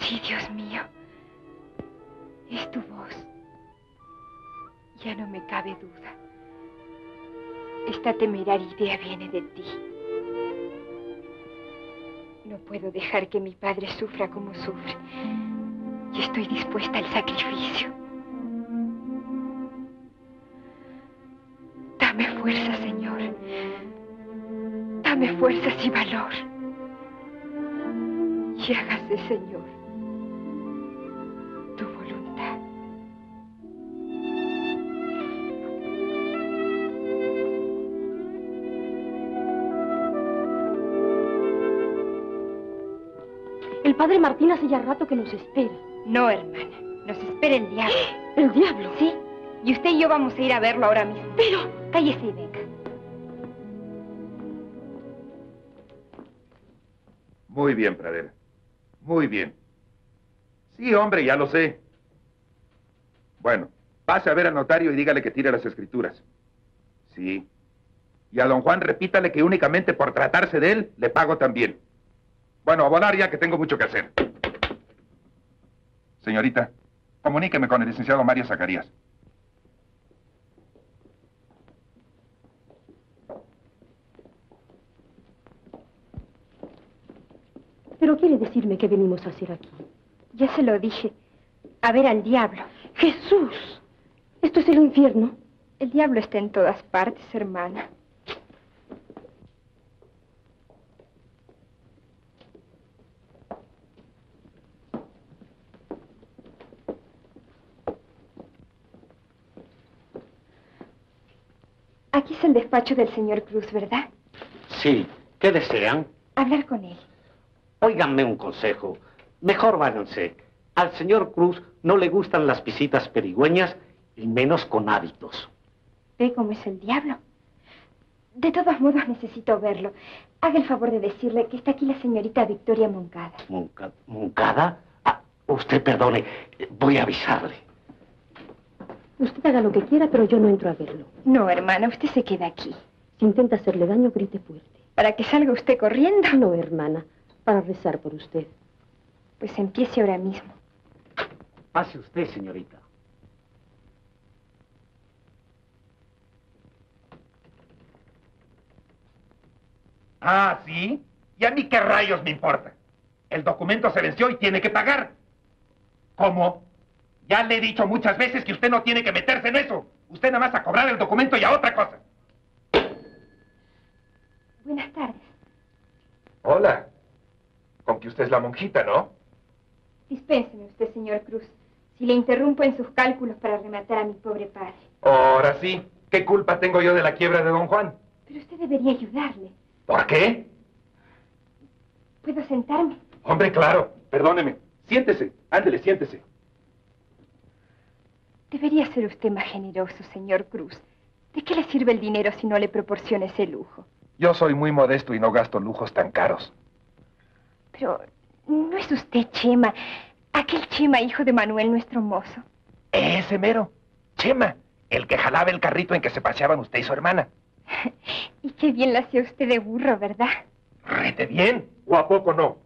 Sí, Dios mío. Es tu voz. Ya no me cabe duda. Esta temeraria idea viene de ti. No puedo dejar que mi padre sufra como sufre. Y estoy dispuesta al sacrificio. Señor, tu voluntad. El padre Martín hace ya rato que nos espera. No, hermana. Nos espera el diablo. *gasps* ¿El diablo? Sí. Y usted y yo vamos a ir a verlo ahora mismo. Pero... Cállese y venga. Muy bien, Pradera. Muy bien. Sí, hombre, ya lo sé. Bueno, pase a ver al notario y dígale que tire las escrituras. Sí. Y a don Juan repítale que únicamente por tratarse de él, le pago también. Bueno, a volar ya que tengo mucho que hacer. Señorita, comuníqueme con el licenciado Mario Zacarías. ¿Pero quiere decirme qué venimos a hacer aquí? Ya se lo dije. A ver al diablo. ¡Jesús! ¿Esto es el infierno? El diablo está en todas partes, hermana. Aquí es el despacho del señor Cruz, ¿verdad? Sí. ¿Qué desean? Hablar con él. Óiganme un consejo. Mejor váyanse. Al señor Cruz no le gustan las visitas perigüeñas y menos con hábitos. ¿Ve cómo es el diablo? De todos modos necesito verlo. Haga el favor de decirle que está aquí la señorita Victoria Moncada. Monca- ¿Moncada? Ah, usted perdone, voy a avisarle. Usted haga lo que quiera, pero yo no entro a verlo. No, hermana, usted se queda aquí. Si intenta hacerle daño, grite fuerte. ¿Para que salga usted corriendo? No, hermana, para rezar por usted. Pues empiece ahora mismo. Pase usted, señorita. Ah, ¿sí? ¿Y a mí qué rayos me importa? El documento se venció y tiene que pagar. ¿Cómo? Ya le he dicho muchas veces que usted no tiene que meterse en eso. Usted nada más a cobrar el documento y a otra cosa. Buenas tardes. Hola. Con que usted es la monjita, ¿no? Dispénseme usted, señor Cruz. Si le interrumpo en sus cálculos para rematar a mi pobre padre. Ahora sí. ¿Qué culpa tengo yo de la quiebra de don Juan? Pero usted debería ayudarle. ¿Por qué? ¿Puedo sentarme? Hombre, claro. Perdóneme. Siéntese. Ándele, siéntese. Debería ser usted más generoso, señor Cruz. ¿De qué le sirve el dinero si no le proporciona ese lujo? Yo soy muy modesto y no gasto lujos tan caros. No es usted Chema, aquel Chema hijo de Manuel, nuestro mozo. Ese mero. Chema. El que jalaba el carrito en que se paseaban usted y su hermana. *laughs* Y qué bien la hacía usted de burro, ¿verdad? Rete bien. ¿O a poco no?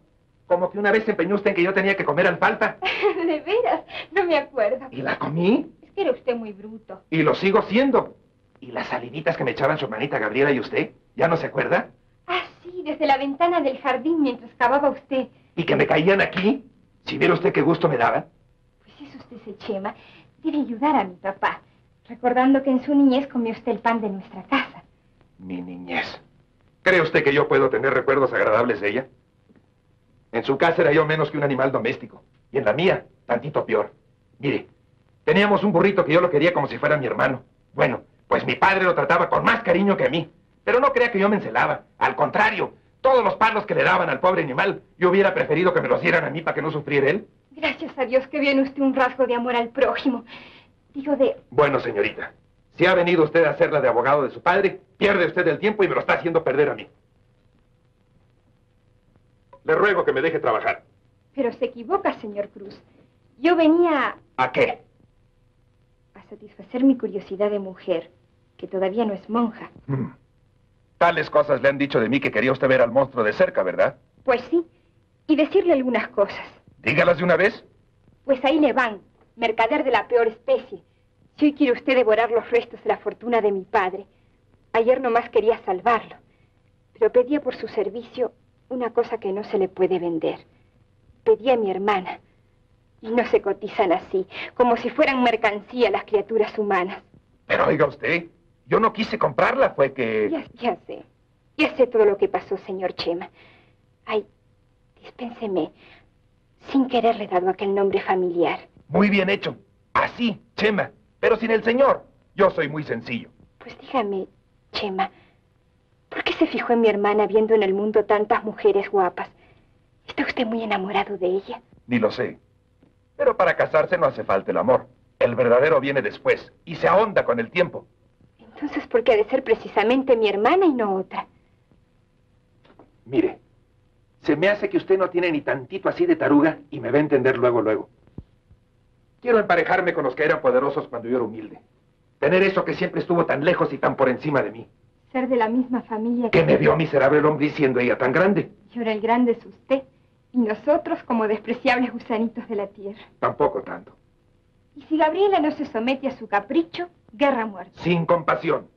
Como que una vez se empeñó usted en que yo tenía que comer alfalfa. *laughs* de veras, no me acuerdo. Y la comí. Es que era usted muy bruto. Y lo sigo siendo. ¿Y las saliditas que me echaban su hermanita Gabriela y usted? ¿Ya no se acuerda? Sí, desde la ventana del jardín mientras cavaba usted. ¿Y que me caían aquí? Si viera usted qué gusto me daba. Pues es usted ese Chema. Debe ayudar a mi papá. Recordando que en su niñez comió usted el pan de nuestra casa. Mi niñez. ¿Cree usted que yo puedo tener recuerdos agradables de ella? En su casa era yo menos que un animal doméstico. Y en la mía, tantito peor. Mire, teníamos un burrito que yo lo quería como si fuera mi hermano. Bueno, pues mi padre lo trataba con más cariño que a mí. Pero no crea que yo me encelaba. Al contrario, todos los palos que le daban al pobre animal, yo hubiera preferido que me los dieran a mí para que no sufriera él. Gracias a Dios que viene usted un rasgo de amor al prójimo. Digo de... Bueno, señorita, si ha venido usted a hacerla de abogado de su padre, pierde usted el tiempo y me lo está haciendo perder a mí. Le ruego que me deje trabajar. Pero se equivoca, señor Cruz. Yo venía ¿A qué? a satisfacer mi curiosidad de mujer, que todavía no es monja. Hmm. Tales cosas le han dicho de mí que quería usted ver al monstruo de cerca, ¿verdad? Pues sí, y decirle algunas cosas. Dígalas de una vez. Pues ahí le van, mercader de la peor especie. Si hoy quiere usted devorar los restos de la fortuna de mi padre, ayer nomás quería salvarlo, pero pedía por su servicio una cosa que no se le puede vender. Pedía a mi hermana. Y no se cotizan así, como si fueran mercancía las criaturas humanas. Pero oiga usted, yo no quise comprarla, fue que... Ya, ya sé. Ya sé todo lo que pasó, señor Chema. Ay, dispénseme. Sin querer le he dado aquel nombre familiar. Muy bien hecho. Así, Chema. Pero sin el señor. Yo soy muy sencillo. Pues dígame, Chema, ¿por qué se fijó en mi hermana viendo en el mundo tantas mujeres guapas? ¿Está usted muy enamorado de ella? Ni lo sé. Pero para casarse no hace falta el amor. El verdadero viene después y se ahonda con el tiempo. Entonces, ¿por qué ha de ser precisamente mi hermana y no otra? Mire, se me hace que usted no tiene ni tantito así de taruga y me va a entender luego, luego. Quiero emparejarme con los que eran poderosos cuando yo era humilde. Tener eso que siempre estuvo tan lejos y tan por encima de mí. Ser de la misma familia Que me vio miserable el hombre siendo ella tan grande. Y ahora el grande es usted. Y nosotros como despreciables gusanitos de la tierra. Tampoco tanto. Y si Gabriela no se somete a su capricho, guerra muerta. Sin compasión.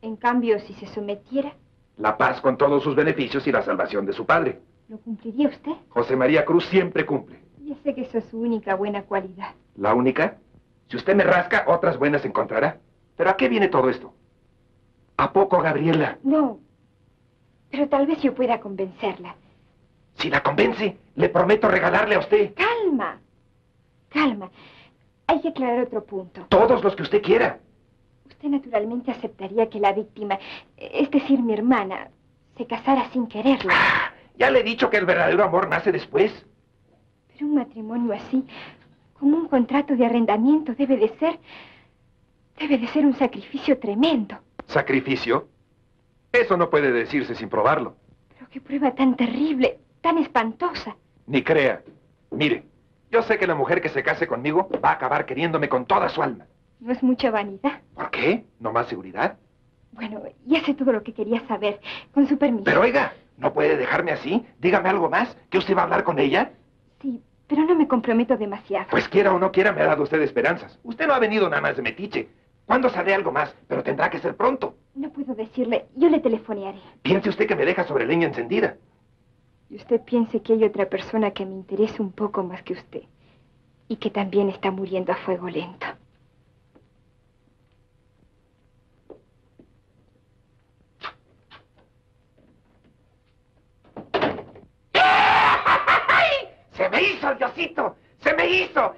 En cambio, si se sometiera, La paz con todos sus beneficios y la salvación de su padre. ¿lo cumpliría usted? José María Cruz siempre cumple. Ya sé que eso es su única buena cualidad. La única. Si usted me rasca, otras buenas encontrará. ¿Pero a qué viene todo esto? ¿A poco, Gabriela? No, pero tal vez yo pueda convencerla. Si la convence, le prometo regalarle a usted Calma, calma. Hay que aclarar otro punto. todos los que usted quiera. Usted naturalmente aceptaría que la víctima, es decir, mi hermana, se casara sin quererla. Ya le he dicho que el verdadero amor nace después. Pero un matrimonio así, como un contrato de arrendamiento, debe de ser... Debe de ser un sacrificio tremendo. ¿Sacrificio? Eso no puede decirse sin probarlo. Pero qué prueba tan terrible, tan espantosa. Ni crea. Mire, yo sé que la mujer que se case conmigo va a acabar queriéndome con toda su alma. ¿No es mucha vanidad? ¿Por qué? ¿No más seguridad? Bueno, ya sé todo lo que quería saber. Con su permiso. Pero oiga, ¿no puede dejarme así? Dígame algo más. ¿Que usted va a hablar con ella? Sí, pero no me comprometo demasiado. Pues quiera o no quiera, me ha dado usted esperanzas. Usted no ha venido nada más de metiche. ¿Cuándo sabré algo más? Pero tendrá que ser pronto. No puedo decirle. Yo le telefonearé. Piense usted que me deja sobre leña encendida. Y usted piense que hay otra persona que me interese un poco más que usted. Y que también está muriendo a fuego lento. *laughs* ¡Se me hizo, Diosito! ¡Se me hizo!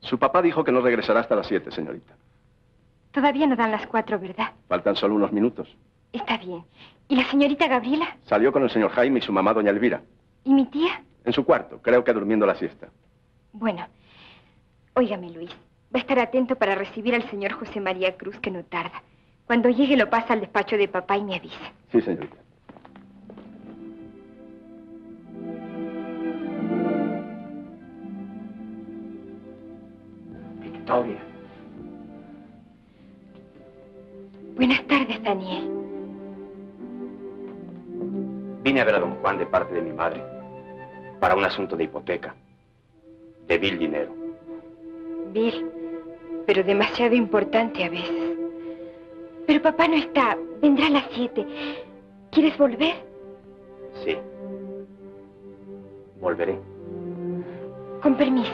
Su papá dijo que no regresará hasta las siete, señorita. Todavía no dan las cuatro, ¿verdad? Faltan solo unos minutos. Está bien. ¿Y la señorita Gabriela? Salió con el señor Jaime y su mamá, doña Elvira. ¿Y mi tía? En su cuarto, creo que durmiendo la siesta. Bueno, óigame, Luis. Va a estar atento para recibir al señor José María Cruz, que no tarda. Cuando llegue lo pasa al despacho de papá y me avisa. Sí, señorita. Victoria. Buenas tardes, Daniel. Vine a ver a don Juan de parte de mi madre para un asunto de hipoteca. De vil dinero. Bill, pero demasiado importante a veces. Pero papá no está. Vendrá a las siete. ¿Quieres volver? Sí. Volveré. Con permiso.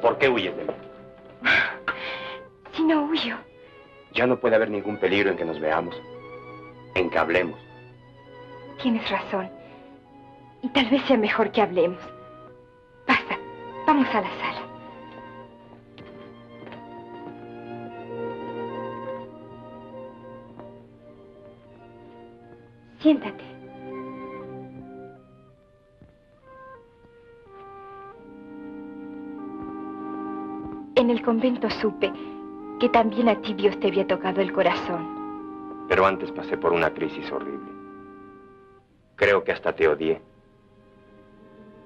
¿Por qué huyes de mí? Si no huyo. Ya no puede haber ningún peligro en que nos veamos. En que hablemos. Tienes razón. Y tal vez sea mejor que hablemos. Basta. Vamos a la sala. Siéntate. En el convento supe que también a ti Dios te había tocado el corazón. Pero antes pasé por una crisis horrible. Creo que hasta te odié.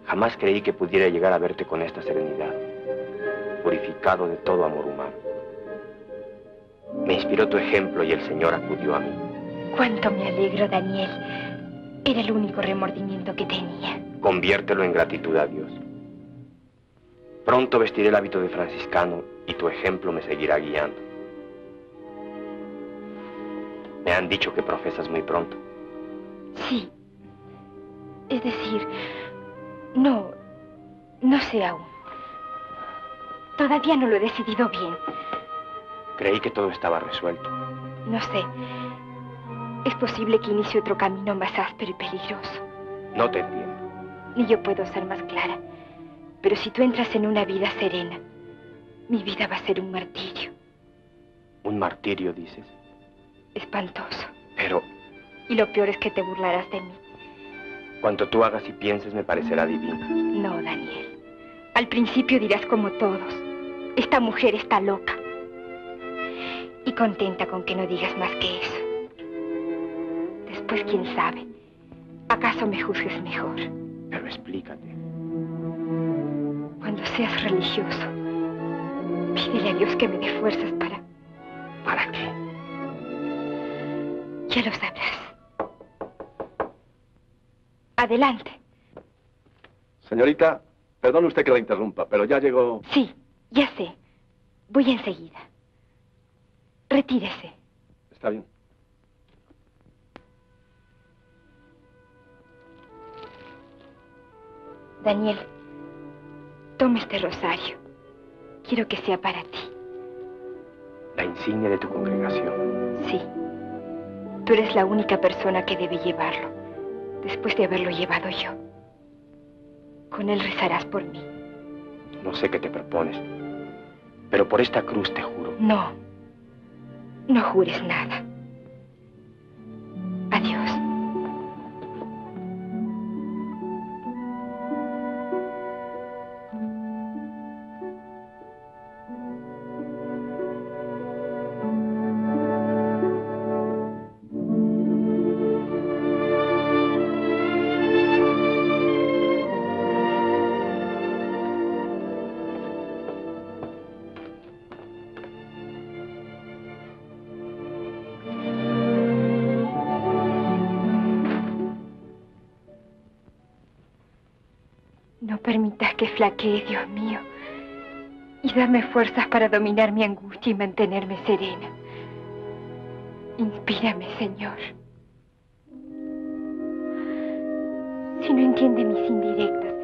Jamás creí que pudiera llegar a verte con esta serenidad, purificado de todo amor humano. Me inspiró tu ejemplo y el Señor acudió a mí. Cuánto me alegro, Daniel. Era el único remordimiento que tenía. Conviértelo en gratitud a Dios. Pronto vestiré el hábito de franciscano y tu ejemplo me seguirá guiando. Me han dicho que profesas muy pronto. Sí. Es decir, no, no sé aún. Todavía no lo he decidido bien. Creí que todo estaba resuelto. No sé. Es posible que inicie otro camino más áspero y peligroso. No te entiendo. Ni yo puedo ser más clara. Pero si tú entras en una vida serena, mi vida va a ser un martirio. Un martirio, dices. Espantoso. Pero Y lo peor es que te burlarás de mí. cuanto tú hagas y pienses me parecerá divino. No, Daniel. Al principio dirás como todos. Esta mujer está loca. Y contenta con que no digas más que eso. Después, quién sabe. ¿Acaso me juzgues mejor? Pero explícate. Cuando seas religioso, pídele a Dios que me dé fuerzas para... ¿Para qué? Ya lo sabrás. Adelante. Señorita, perdone usted que la interrumpa, pero ya llegó... Sí, ya sé. Voy enseguida. Retírese. Está bien. Daniel, toma este rosario. Quiero que sea para ti. La insignia de tu congregación. Sí. Tú eres la única persona que debe llevarlo, después de haberlo llevado yo. Con él rezarás por mí. No sé qué te propones, pero por esta cruz te juro. No. No jures nada. No permitas que flaquee, Dios mío. Y dame fuerzas para dominar mi angustia y mantenerme serena. Inspírame, Señor. Si no entiende mis indirectas,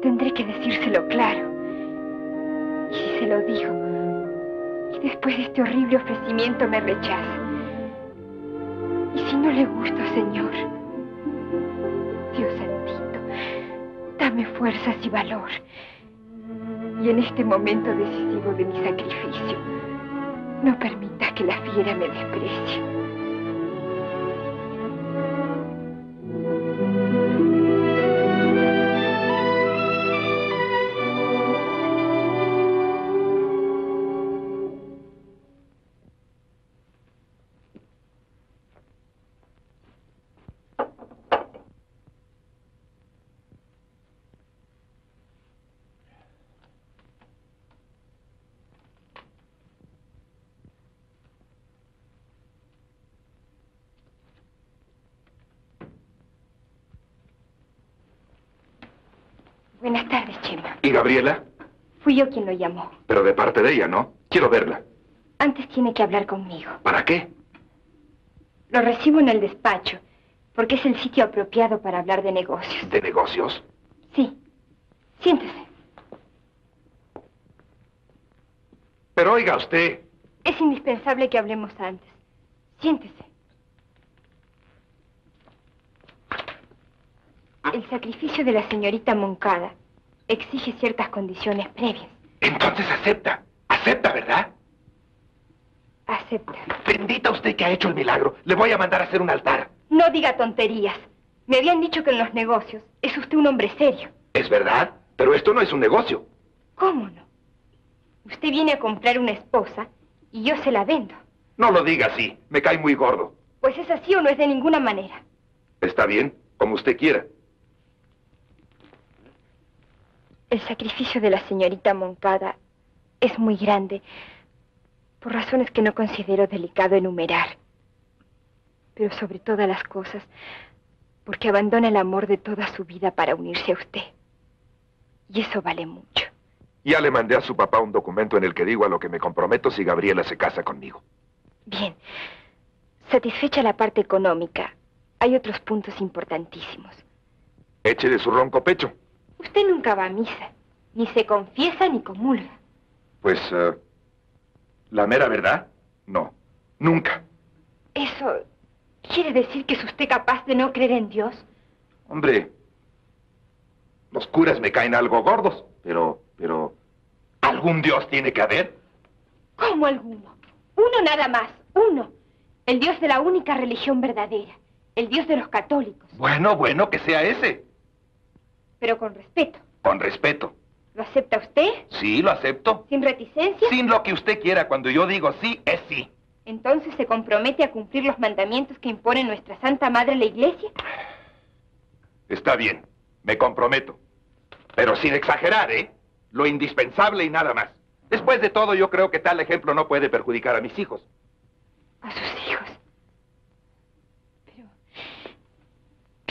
tendré que decírselo claro. Y si se lo digo, y después de este horrible ofrecimiento me rechaza. Y si no le gusto, Señor, dame fuerzas y valor. Y en este momento decisivo de mi sacrificio, no permitas que la fiera me desprecie. Gabriela? Fui yo quien lo llamó. Pero de parte de ella, ¿no? Quiero verla. Antes tiene que hablar conmigo. ¿Para qué? Lo recibo en el despacho, porque es el sitio apropiado para hablar de negocios. ¿De negocios? Sí. Siéntese. Pero oiga usted. Es indispensable que hablemos antes. Siéntese. El sacrificio de la señorita Moncada exige ciertas condiciones previas. Entonces acepta. Acepta, ¿verdad? Acepta. Bendita usted que ha hecho el milagro. Le voy a mandar a hacer un altar. No diga tonterías. Me habían dicho que en los negocios es usted un hombre serio. Es verdad, pero esto no es un negocio. ¿Cómo no? Usted viene a comprar una esposa y yo se la vendo. No lo diga así. Me cae muy gordo. Pues es así o no es de ninguna manera. Está bien, como usted quiera. El sacrificio de la señorita Moncada es muy grande, por razones que no considero delicado enumerar. Pero sobre todas las cosas, porque abandona el amor de toda su vida para unirse a usted. Y eso vale mucho. Ya le mandé a su papá un documento en el que digo a lo que me comprometo si Gabriela se casa conmigo. Bien. Satisfecha la parte económica, hay otros puntos importantísimos. Eche de su ronco pecho. Usted nunca va a misa, ni se confiesa ni comulga. Pues, eh, la mera verdad, no. Nunca. ¿Eso quiere decir que es usted capaz de no creer en Dios? Hombre, los curas me caen algo gordos, pero, pero, ¿algún Dios tiene que haber? ¿Cómo alguno? Uno nada más, uno. El Dios de la única religión verdadera, el Dios de los católicos. Bueno, bueno, que sea ese. Pero con respeto. Con respeto. ¿Lo acepta usted? Sí, lo acepto. ¿Sin reticencia? Sin lo que usted quiera. Cuando yo digo sí, es sí. Entonces se compromete a cumplir los mandamientos que impone nuestra Santa Madre la Iglesia. Está bien, me comprometo. Pero sin exagerar, ¿eh? Lo indispensable y nada más. Después de todo, yo creo que tal ejemplo no puede perjudicar a mis hijos. A sus hijos. Pero...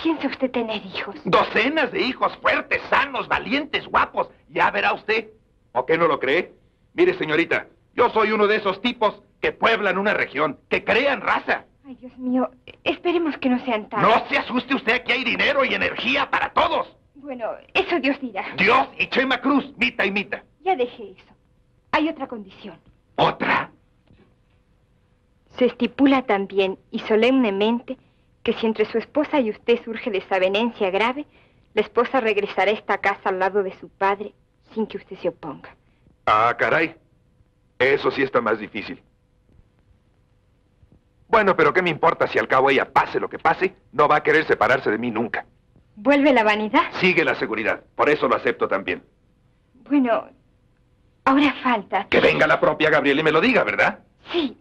¿Piensa usted tener hijos? Docenas de hijos fuertes, sanos, valientes, guapos. Ya verá usted. ¿O qué no lo cree? Mire, señorita, yo soy uno de esos tipos que pueblan una región, que crean raza. Ay, Dios mío, esperemos que no sean tan... No se asuste usted, aquí hay dinero y energía para todos. Bueno, eso Dios dirá. Dios y Chema Cruz, mita y mita. Ya deje eso. Hay otra condición. ¿Otra? Se estipula también y solemnemente que si entre su esposa y usted surge desavenencia grave, la esposa regresará a esta casa al lado de su padre sin que usted se oponga. Ah, caray. Eso sí está más difícil. Bueno, pero ¿qué me importa si al cabo ella pase lo que pase? No va a querer separarse de mí nunca. ¿Vuelve la vanidad? Sigue la seguridad. Por eso lo acepto también. Bueno, ahora falta... Que venga la propia Gabriela y me lo diga, ¿verdad? Sí,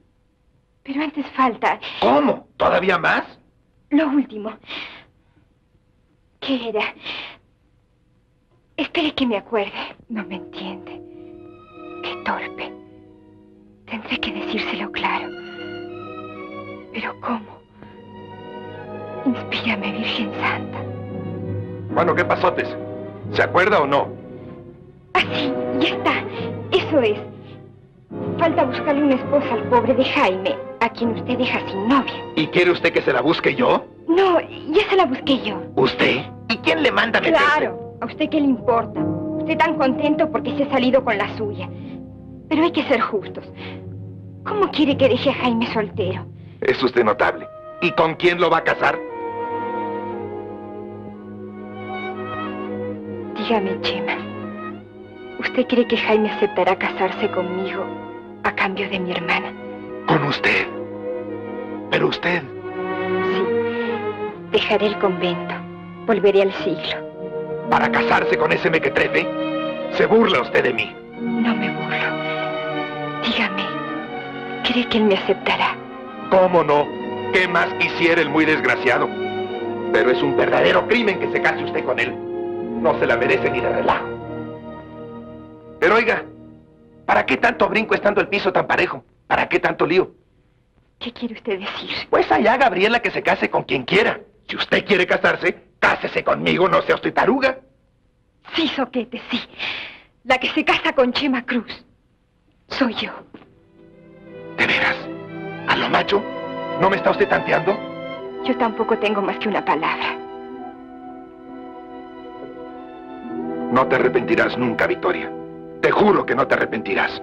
pero antes falta... ¿Cómo? ¿Todavía más? Lo último. ¿Qué era? Espere que me acuerde. No me entiende. Qué torpe. Tendré que decírselo claro. Pero ¿cómo? Inspírame, Virgen Santa. Bueno, ¿qué pasotes? ¿Se acuerda o no? Ah, sí, ya está. Eso es. Falta buscarle una esposa al pobre de Jaime, a quien usted deja sin novia. ¿Y quiere usted que se la busque yo? No, ya se la busqué yo. ¿Usted? ¿Y quién le manda meterse? Claro, a usted qué le importa. Usted tan contento porque se ha salido con la suya. Pero hay que ser justos. ¿Cómo quiere que deje a Jaime soltero? Es usted notable. ¿Y con quién lo va a casar? Dígame, Chema. ¿Usted cree que Jaime aceptará casarse conmigo a cambio de mi hermana? Con usted. Pero usted. Sí. Dejaré el convento. Volveré al siglo. ¿Para casarse con ese mequetrefe? Se burla usted de mí. No me burlo. Dígame, ¿cree que él me aceptará? ¿Cómo no? ¿Qué más quisiera el muy desgraciado? Pero es un verdadero crimen que se case usted con él. No se la merece ni de relajo. Pero oiga, ¿para qué tanto brinco estando el piso tan parejo? ¿Para qué tanto lío? ¿Qué quiere usted decir? Pues allá Gabriela que se case con quien quiera. Si usted quiere casarse, cásese conmigo, no sea usted taruga. Sí, Soquete, sí. La que se casa con Chema Cruz. Soy yo. ¿De veras? ¿A lo macho? ¿No me está usted tanteando? Yo tampoco tengo más que una palabra. No te arrepentirás nunca, Victoria. Te juro que no te arrepentirás.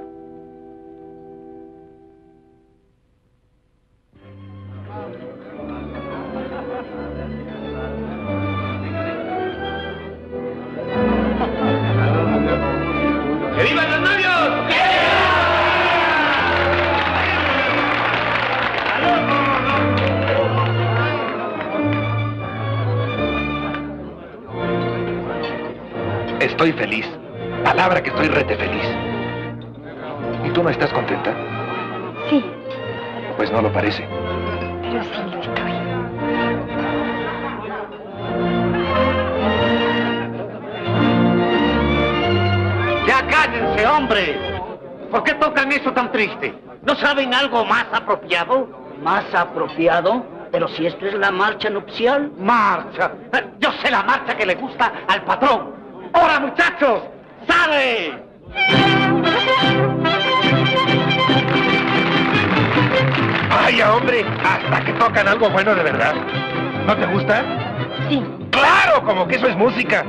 Estoy feliz. Palabra que estoy rete feliz. ¿Y tú no estás contenta? Sí, Pues no lo parece. pero sí lo estoy. Ya cállense, hombre. ¿Por qué tocan eso tan triste? ¿No saben algo más apropiado? ¿Más apropiado? Pero si esto es la marcha nupcial. Marcha. Yo sé la marcha que le gusta al patrón. ¡Ahora, muchachos! ¡Sale! ¡Vaya, hombre! Hasta que tocan algo bueno de verdad. ¿No te gusta? Sí. ¡Claro! Como que eso es música.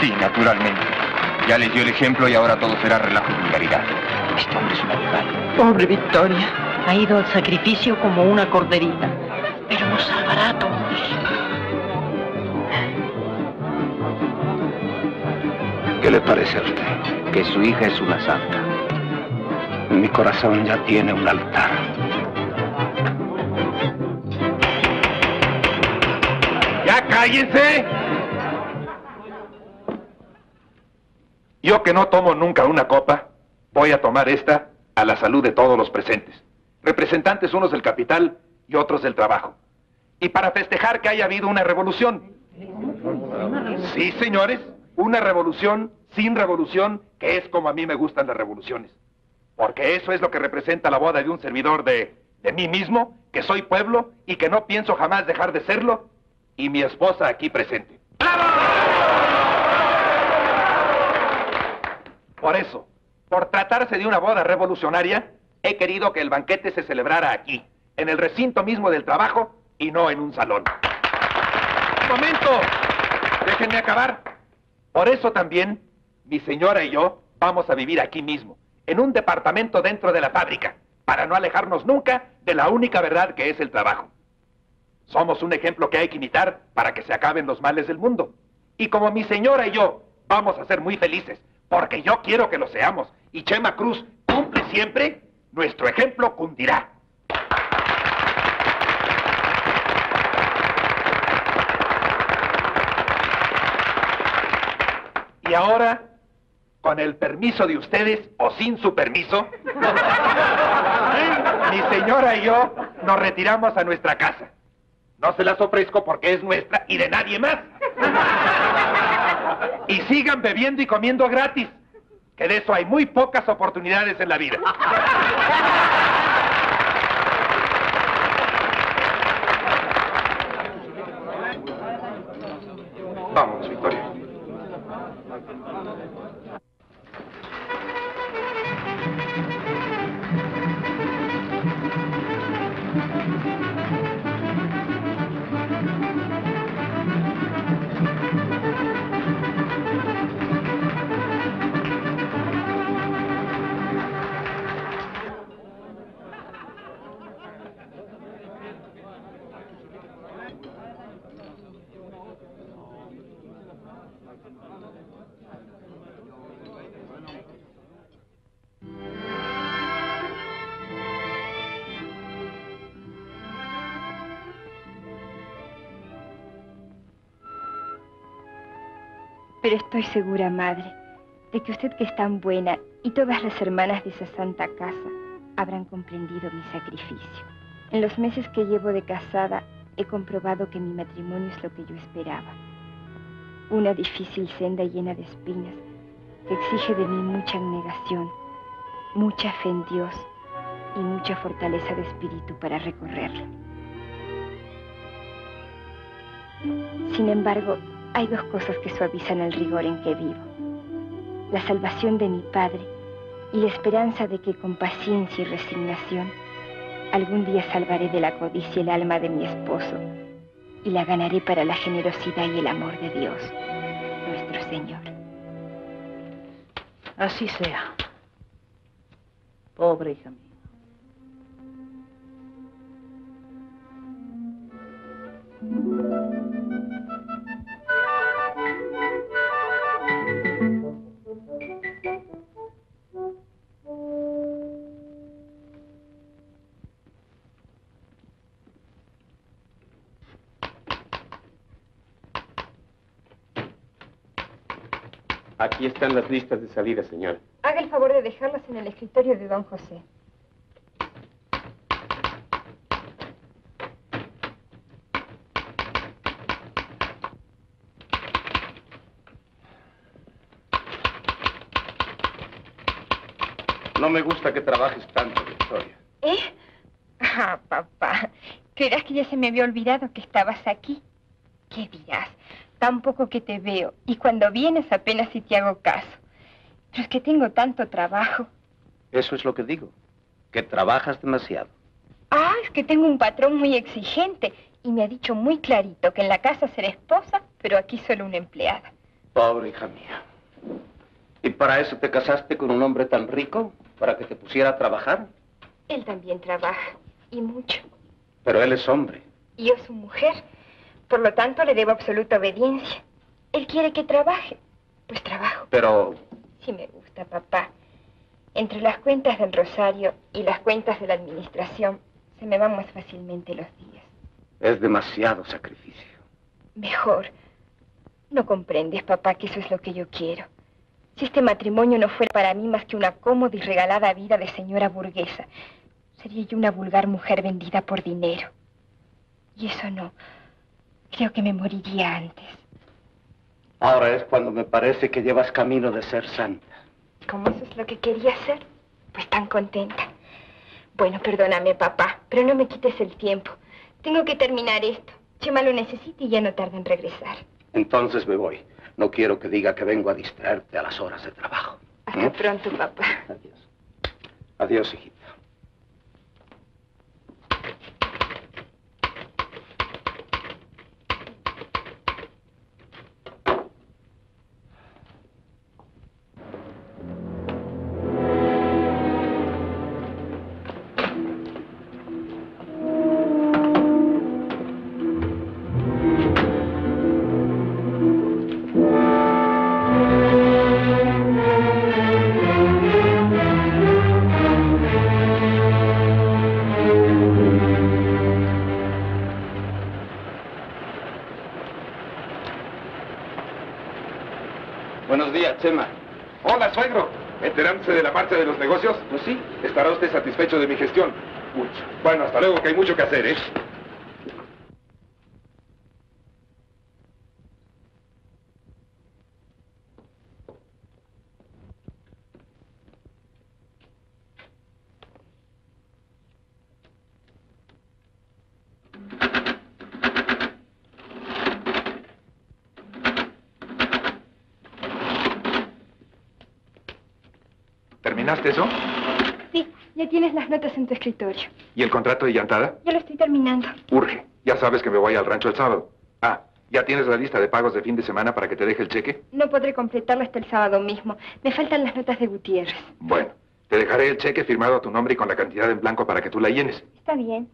Sí, naturalmente. Ya les dio el ejemplo y ahora todo será relajo y vulgaridad. Este hombre es un animal. Pobre Victoria. Ha ido al sacrificio como una corderita. Pero nos salvará a todos. ¿Qué le parece a usted? Que su hija es una santa. Mi corazón ya tiene un altar. ¡Ya cállense! Yo que no tomo nunca una copa, voy a tomar esta a la salud de todos los presentes. Representantes unos del capital y otros del trabajo. Y para festejar que haya habido una revolución. Sí, señores, una revolución sin revolución, que es como a mí me gustan las revoluciones. Porque eso es lo que representa la boda de un servidor de, de mí mismo, que soy pueblo y que no pienso jamás dejar de serlo, y mi esposa aquí presente. Por eso, por tratarse de una boda revolucionaria, he querido que el banquete se celebrara aquí, en el recinto mismo del trabajo y no en un salón. ¡Un momento! Déjenme acabar. Por eso también, mi señora y yo vamos a vivir aquí mismo, en un departamento dentro de la fábrica, para no alejarnos nunca de la única verdad que es el trabajo. Somos un ejemplo que hay que imitar para que se acaben los males del mundo. Y como mi señora y yo vamos a ser muy felices, porque yo quiero que lo seamos, y Chema Cruz cumple siempre, nuestro ejemplo cundirá. Y ahora, con el permiso de ustedes o sin su permiso, *laughs* mi señora y yo nos retiramos a nuestra casa. No se las ofrezco porque es nuestra y de nadie más. Y sigan bebiendo y comiendo gratis. Que de eso hay muy pocas oportunidades en la vida. *laughs* Pero estoy segura, madre, de que usted que es tan buena y todas las hermanas de esa santa casa habrán comprendido mi sacrificio. En los meses que llevo de casada he comprobado que mi matrimonio es lo que yo esperaba. Una difícil senda llena de espinas que exige de mí mucha abnegación, mucha fe en Dios y mucha fortaleza de espíritu para recorrerla. Sin embargo, hay dos cosas que suavizan el rigor en que vivo. La salvación de mi padre y la esperanza de que con paciencia y resignación algún día salvaré de la codicia el alma de mi esposo y la ganaré para la generosidad y el amor de Dios, nuestro Señor. Así sea. Pobre hija mía. Aquí están las listas de salida, señora. Haga el favor de dejarlas en el escritorio de don José. No me gusta que trabajes tanto, Victoria. ¿Eh? Ah, papá, ¿creerás que ya se me había olvidado que estabas aquí? ¿Qué dirás? Tan poco que te veo, y cuando vienes apenas si te hago caso. Pero es que tengo tanto trabajo. Eso es lo que digo, que trabajas demasiado. Ah, es que tengo un patrón muy exigente, y me ha dicho muy clarito que en la casa seré esposa, pero aquí solo una empleada. Pobre hija mía. ¿Y para eso te casaste con un hombre tan rico? ¿Para que te pusiera a trabajar? Él también trabaja, y mucho. Pero él es hombre. Y yo su mujer. Por lo tanto, le debo absoluta obediencia. Él quiere que trabaje. Pues trabajo. Pero Sí me gusta, papá. Entre las cuentas del Rosario y las cuentas de la administración, se me van más fácilmente los días. es demasiado sacrificio. Mejor. No comprendes, papá, que eso es lo que yo quiero. Si este matrimonio no fuera para mí más que una cómoda y regalada vida de señora burguesa, sería yo una vulgar mujer vendida por dinero. Y eso no. Creo que me moriría antes. Ahora es cuando me parece que llevas camino de ser santa. Como eso es lo que quería hacer, pues tan contenta. Bueno, perdóname, papá, pero no me quites el tiempo. Tengo que terminar esto. Chema lo necesita y ya no tarda en regresar. Entonces me voy. No quiero que diga que vengo a distraerte a las horas de trabajo. Hasta pronto, papá. Adiós. Adiós, hijita. ¿Enterándose de la marcha de los negocios? Pues sí. ¿Estará usted satisfecho de mi gestión? Mucho. Bueno, hasta luego, que hay mucho que hacer, ¿eh? Notas en tu escritorio. ¿Y el contrato de llantada? Ya lo estoy terminando. Urge. Ya sabes que me voy al rancho el sábado. Ah, ¿ya tienes la lista de pagos de fin de semana para que te deje el cheque? No podré completarlo hasta el sábado mismo. Me faltan las notas de Gutiérrez. Bueno, te dejaré el cheque firmado a tu nombre y con la cantidad en blanco para que tú la llenes. Está bien.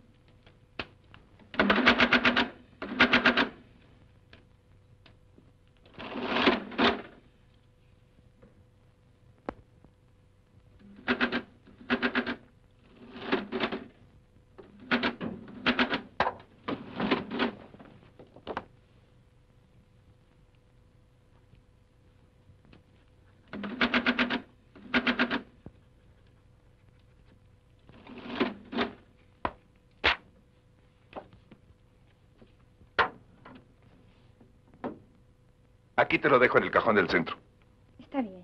Aquí te lo dejo en el cajón del centro. Está bien.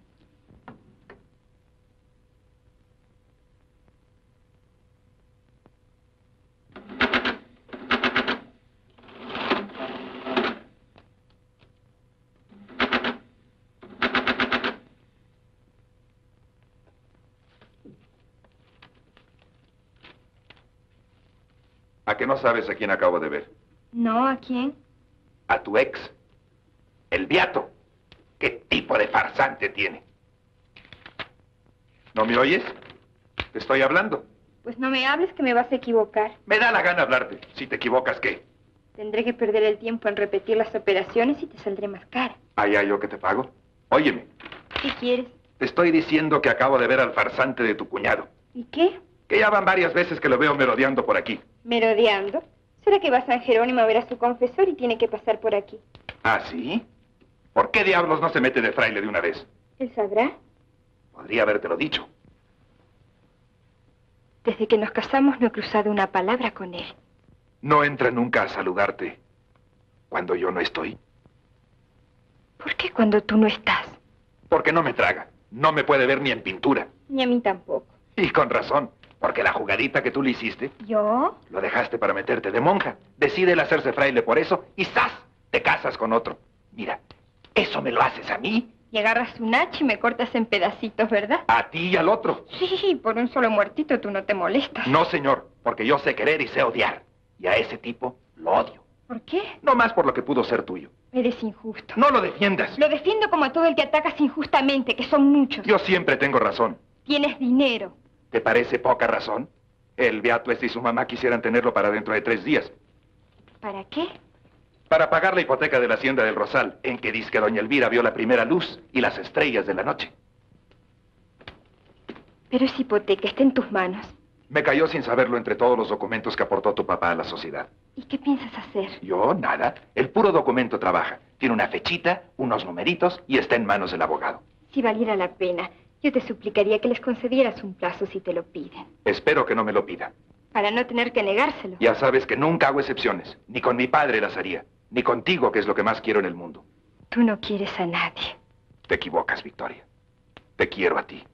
¿A qué no sabes a quién acabo de ver? No, ¿a quién? A tu ex. El Beato. ¿Qué tipo de farsante tiene? ¿No me oyes? Te estoy hablando. Pues no me hables que me vas a equivocar. Me da la gana hablarte. Si te equivocas, ¿qué? Tendré que perder el tiempo en repetir las operaciones y te saldré más cara. ¿Allá yo que te pago? Óyeme, ¿Qué quieres? te estoy diciendo que acabo de ver al farsante de tu cuñado. ¿Y qué? Que ya van varias veces que lo veo merodeando por aquí. ¿Merodeando? ¿Será que va a San Jerónimo a ver a su confesor y tiene que pasar por aquí? ¿Ah, sí? ¿Por qué diablos no se mete de fraile de una vez? ¿Él sabrá? Podría habértelo dicho. Desde que nos casamos no he cruzado una palabra con él. No entra nunca a saludarte cuando yo no estoy. ¿Por qué cuando tú no estás? Porque no me traga. No me puede ver ni en pintura. Ni a mí tampoco. Y con razón. Porque la jugadita que tú le hiciste, ¿Yo? lo dejaste para meterte de monja. Decide el hacerse fraile por eso y ¡zas! Te casas con otro. Mira, eso me lo haces a mí, Y agarras un hacha y me cortas en pedacitos, ¿verdad? a ti y al otro. Sí, por un solo muertito tú no te molestas. No, señor, porque yo sé querer y sé odiar. Y a ese tipo lo odio. ¿Por qué? No más por lo que pudo ser tuyo. Eres injusto. No lo defiendas. Lo defiendo como a todo el que atacas injustamente, que son muchos. Yo siempre tengo razón. Tienes dinero. ¿Te parece poca razón? El beato este y su mamá quisieran tenerlo para dentro de tres días. ¿Para qué? Para pagar la hipoteca de la hacienda del Rosal, en que dice que doña Elvira vio la primera luz y las estrellas de la noche. Pero esa hipoteca está en tus manos. Me cayó sin saberlo entre todos los documentos que aportó tu papá a la sociedad. ¿Y qué piensas hacer? Yo, nada. El puro documento trabaja. Tiene una fechita, unos numeritos y está en manos del abogado. Si valiera la pena, yo te suplicaría que les concedieras un plazo si te lo piden. Espero que no me lo pida. Para no tener que negárselo. Ya sabes que nunca hago excepciones. Ni con mi padre las haría. Ni contigo, que es lo que más quiero en el mundo. Tú no quieres a nadie. Te equivocas, Victoria. Te quiero a ti.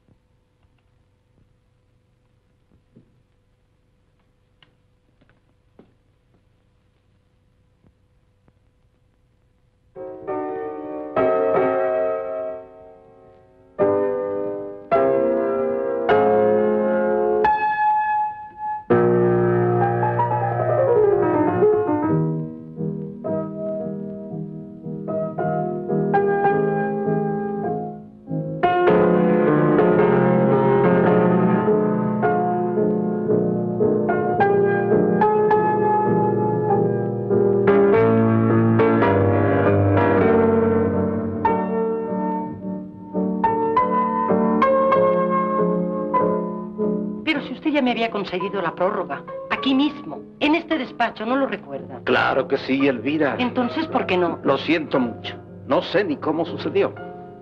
Conseguido la prórroga, aquí mismo, en este despacho, ¿no lo recuerda? Claro que sí, Elvira. Entonces, ¿por qué no? Lo siento mucho. No sé ni cómo sucedió.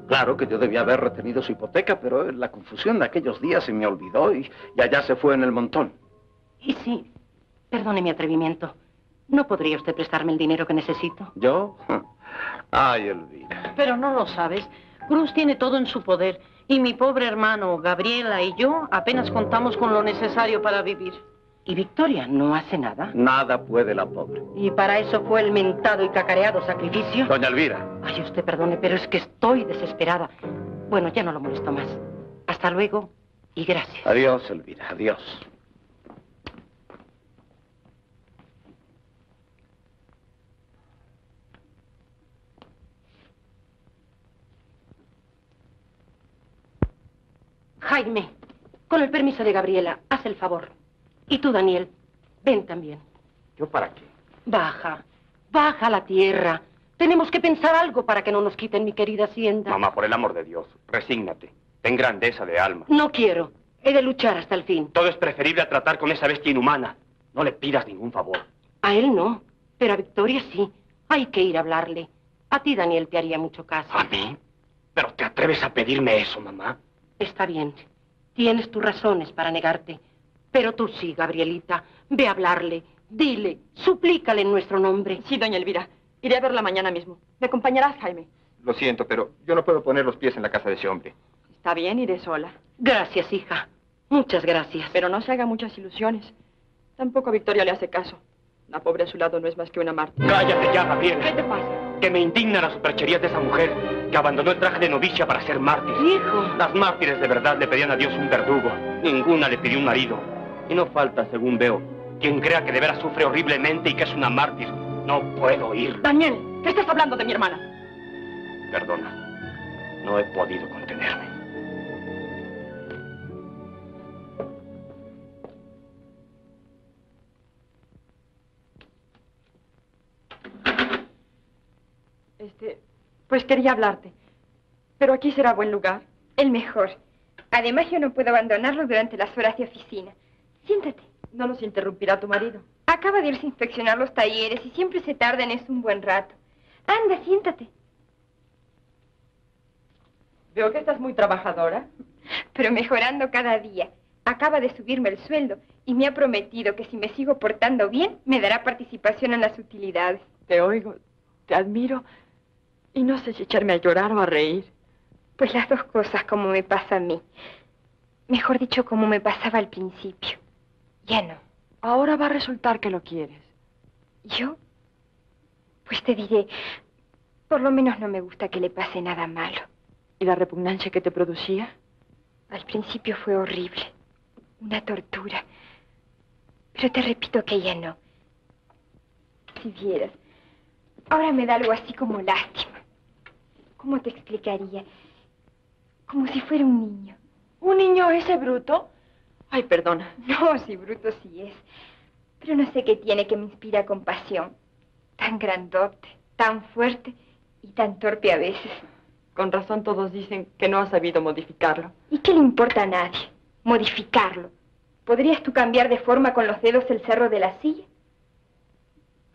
Claro que yo debía haber retenido su hipoteca, pero en la confusión de aquellos días se me olvidó y, y allá se fue en el montón. Y sí, perdone mi atrevimiento. ¿No podría usted prestarme el dinero que necesito? ¿Yo? *laughs* Ay, Elvira. Pero no lo sabes. Cruz tiene todo en su poder. Y mi pobre hermano, Gabriela y yo apenas contamos con lo necesario para vivir. ¿Y Victoria no hace nada? Nada puede la pobre. ¿Y para eso fue el mentado y cacareado sacrificio? Doña Elvira. Ay, usted perdone, pero es que estoy desesperada. Bueno, ya no lo molesto más. Hasta luego. Y gracias. Adiós, Elvira, adiós. Jaime, con el permiso de Gabriela, haz el favor. Y tú, Daniel, ven también. ¿Yo para qué? Baja, baja a la tierra. Tenemos que pensar algo para que no nos quiten mi querida hacienda. Mamá, por el amor de Dios, resígnate. Ten grandeza de alma. No quiero. He de luchar hasta el fin. Todo es preferible a tratar con esa bestia inhumana. No le pidas ningún favor. A él no, pero a Victoria sí. Hay que ir a hablarle. A ti, Daniel, te haría mucho caso. ¿A mí? ¿Pero te atreves a pedirme eso, mamá? Está bien. Tienes tus razones para negarte. Pero tú sí, Gabrielita. Ve a hablarle. Dile, suplícale en nuestro nombre. Sí, doña Elvira. Iré a verla mañana mismo. ¿Me acompañarás, Jaime? Lo siento, pero yo no puedo poner los pies en la casa de ese hombre. Está bien, iré sola. Gracias, hija. Muchas gracias. Pero no se haga muchas ilusiones. Tampoco a Victoria le hace caso. La pobre a su lado no es más que una mártir. Cállate ya, Gabriel. ¿Qué te pasa? Que me indigna las supercherías de esa mujer que abandonó el traje de novicia para ser mártir. Hijo. Las mártires de verdad le pedían a Dios un verdugo. Ninguna le pidió un marido. Y no falta, según veo, quien crea que de veras sufre horriblemente y que es una mártir. No puedo oírlo. Daniel, ¿qué estás hablando de mi hermana? Perdona. No he podido contenerme. Este, pues quería hablarte. Pero aquí será buen lugar. El mejor. Además, yo no puedo abandonarlo durante las horas de oficina. Siéntate. No nos interrumpirá tu marido. Acaba de irse a inspeccionar los talleres y siempre se tarda en eso un buen rato. Anda, siéntate. Veo que estás muy trabajadora. Pero mejorando cada día. Acaba de subirme el sueldo y me ha prometido que si me sigo portando bien, me dará participación en las utilidades. Te oigo, te admiro y no sé si echarme a llorar o a reír. Pues las dos cosas como me pasa a mí. Mejor dicho, como me pasaba al principio. Ya no. Ahora va a resultar que lo quieres. ¿Yo? Pues te diré, por lo menos no me gusta que le pase nada malo. ¿Y la repugnancia que te producía? Al principio fue horrible. Una tortura. Pero te repito que ya no. Si vieras, ahora me da algo así como lástima. ¿Cómo te explicaría? Como si fuera un niño. ¿Un niño ese bruto? Ay, perdona. No, si bruto sí es. Pero no sé qué tiene que me inspira compasión. Tan grandote, tan fuerte y tan torpe a veces. Con razón todos dicen que no has sabido modificarlo. ¿Y qué le importa a nadie? Modificarlo. ¿Podrías tú cambiar de forma con los dedos el cerro de la silla?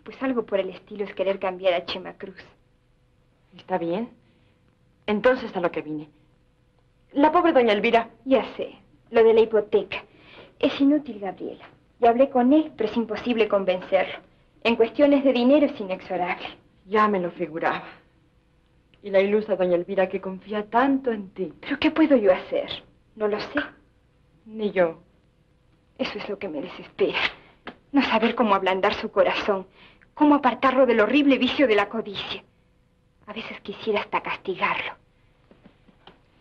Pues algo por el estilo es querer cambiar a Chema Cruz. Está bien. Entonces a lo que vine. La pobre doña Elvira. Ya sé, lo de la hipoteca. Es inútil, Gabriela. Ya hablé con él, pero es imposible convencerlo. En cuestiones de dinero es inexorable. Ya me lo figuraba. Y la ilusa doña Elvira que confía tanto en ti. ¿Pero qué puedo yo hacer? No lo sé. Ni yo. Eso es lo que me desespera. No saber cómo ablandar su corazón, cómo apartarlo del horrible vicio de la codicia. A veces quisiera hasta castigarlo.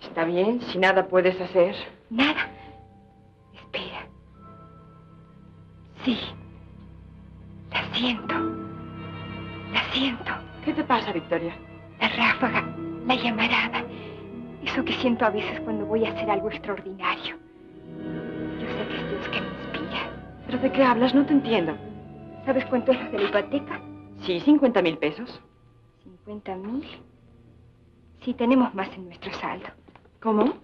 Está bien, si nada puedes hacer. Nada. Espera. Sí. La siento. La siento. ¿Qué te pasa, Victoria? La ráfaga, la llamarada. Eso que siento a veces cuando voy a hacer algo extraordinario. Yo sé que es Dios que me inspira. ¿Pero de qué hablas? No te entiendo. ¿Sabes cuánto es lo de la hipoteca? Sí, 50 mil pesos. ¿50 mil? Tenemos más en nuestro saldo. ¿Cómo?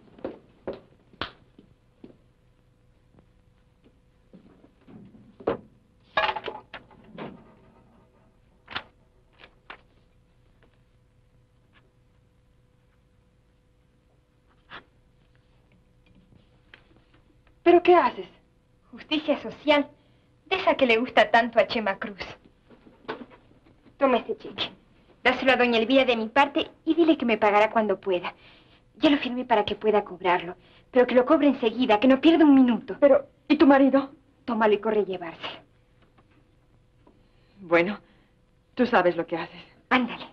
¿Pero qué haces? Justicia social, de esa que le gusta tanto a Chema Cruz. Toma este cheque. Dáselo a doña Elvira de mi parte y dile que me pagará cuando pueda. Ya lo firmé para que pueda cobrarlo, pero que lo cobre enseguida, que no pierda un minuto. Pero, ¿y tu marido? Tómalo y corre a llevárselo. Bueno, tú sabes lo que haces. Ándale.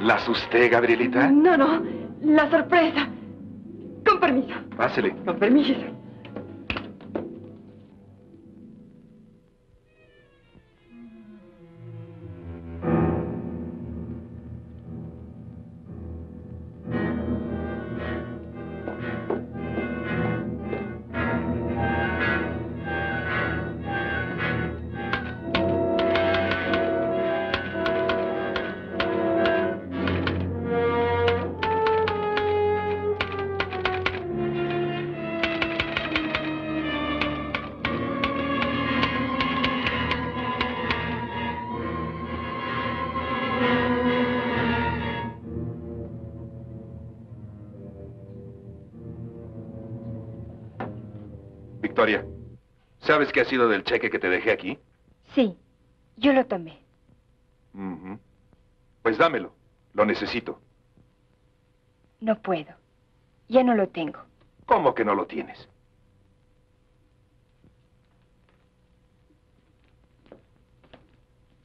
¿La asusté, Gabrielita? No, no, la sorpresa. Con permiso. Pásele. Con permiso. ¿Sabes qué ha sido del cheque que te dejé aquí? Sí, yo lo tomé. Ujú. Pues dámelo. Lo necesito. No puedo. Ya no lo tengo. ¿Cómo que no lo tienes?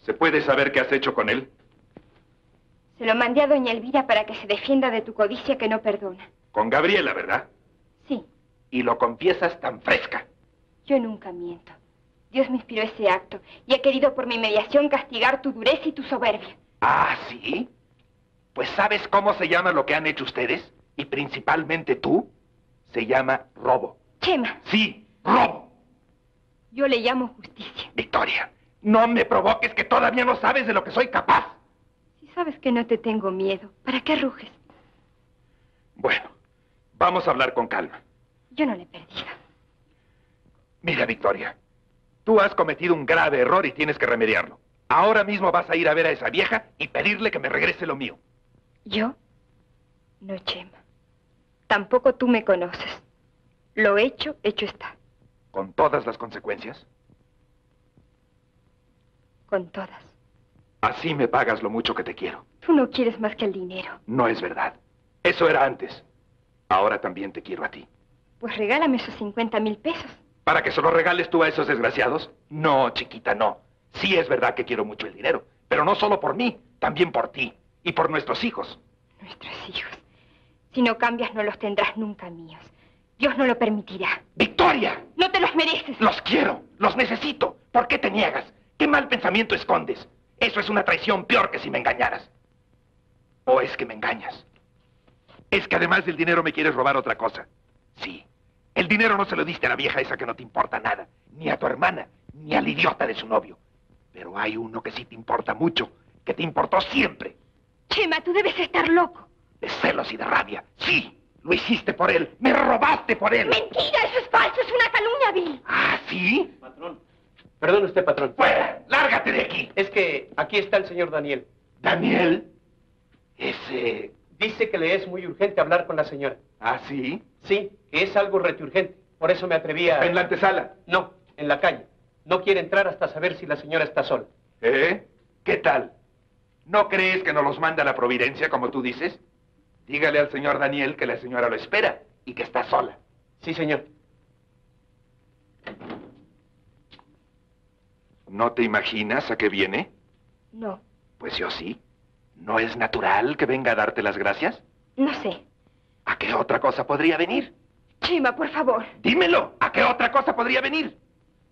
¿Se puede saber qué has hecho con él? Se lo mandé a doña Elvira para que se defienda de tu codicia que no perdona. Con Gabriela, ¿verdad? Sí, Y lo confiesas tan fresca. Yo nunca miento. Dios me inspiró ese acto y ha querido por mi mediación castigar tu dureza y tu soberbia. ¿Ah, sí? Pues ¿sabes cómo se llama lo que han hecho ustedes? Y principalmente tú. Se llama robo. Chema, Sí, robo. yo le llamo justicia. Victoria, no me provoques que todavía no sabes de lo que soy capaz. Si sabes que no te tengo miedo, ¿para qué ruges? Bueno, vamos a hablar con calma. Yo no le he perdido. Mira, Victoria, tú has cometido un grave error y tienes que remediarlo. Ahora mismo vas a ir a ver a esa vieja y pedirle que me regrese lo mío. ¿Yo? No, Chema. Tampoco tú me conoces. Lo hecho, hecho está. Con todas las consecuencias. Con todas. Así me pagas lo mucho que te quiero. Tú no quieres más que el dinero. No es verdad. Eso era antes. Ahora también te quiero a ti. Pues regálame esos 50 mil pesos. ¿Para que se lo regales tú a esos desgraciados? No, chiquita, no. Sí es verdad que quiero mucho el dinero, pero no solo por mí, también por ti y por nuestros hijos. Nuestros hijos. Si no cambias, no los tendrás nunca míos. Dios no lo permitirá. ¡Victoria! No te los mereces. Los quiero, los necesito. ¿Por qué te niegas? ¿Qué mal pensamiento escondes? Eso es una traición peor que si me engañaras. ¿O es que me engañas? Es que además del dinero me quieres robar otra cosa. Sí. El dinero no se lo diste a la vieja esa que no te importa nada, ni a tu hermana, ni al idiota de su novio. Pero hay uno que sí te importa mucho, que te importó siempre. Chema, tú debes estar loco. De celos y de rabia. Sí, lo hiciste por él. Me robaste por él. Mentira, eso es falso, es una calumnia vil. ¿Ah, sí? Patrón. Perdone usted, patrón. ¡Fuera! ¡Lárgate de aquí! Es que aquí está el señor Daniel. ¿Daniel? Ese... Dice que le es muy urgente hablar con la señora. ¿Ah, sí? Sí, que es algo returgente. Por eso me atreví a... ¿En la antesala? No, en la calle. No quiere entrar hasta saber si la señora está sola. ¿Eh? ¿Qué tal? ¿No crees que nos los manda la providencia, como tú dices? Dígale al señor Daniel que la señora lo espera y que está sola. Sí, señor. ¿No te imaginas a qué viene? No, Pues yo sí. ¿No es natural que venga a darte las gracias? no sé. ¿A qué otra cosa podría venir? Chema, por favor. Dímelo, ¿a qué otra cosa podría venir?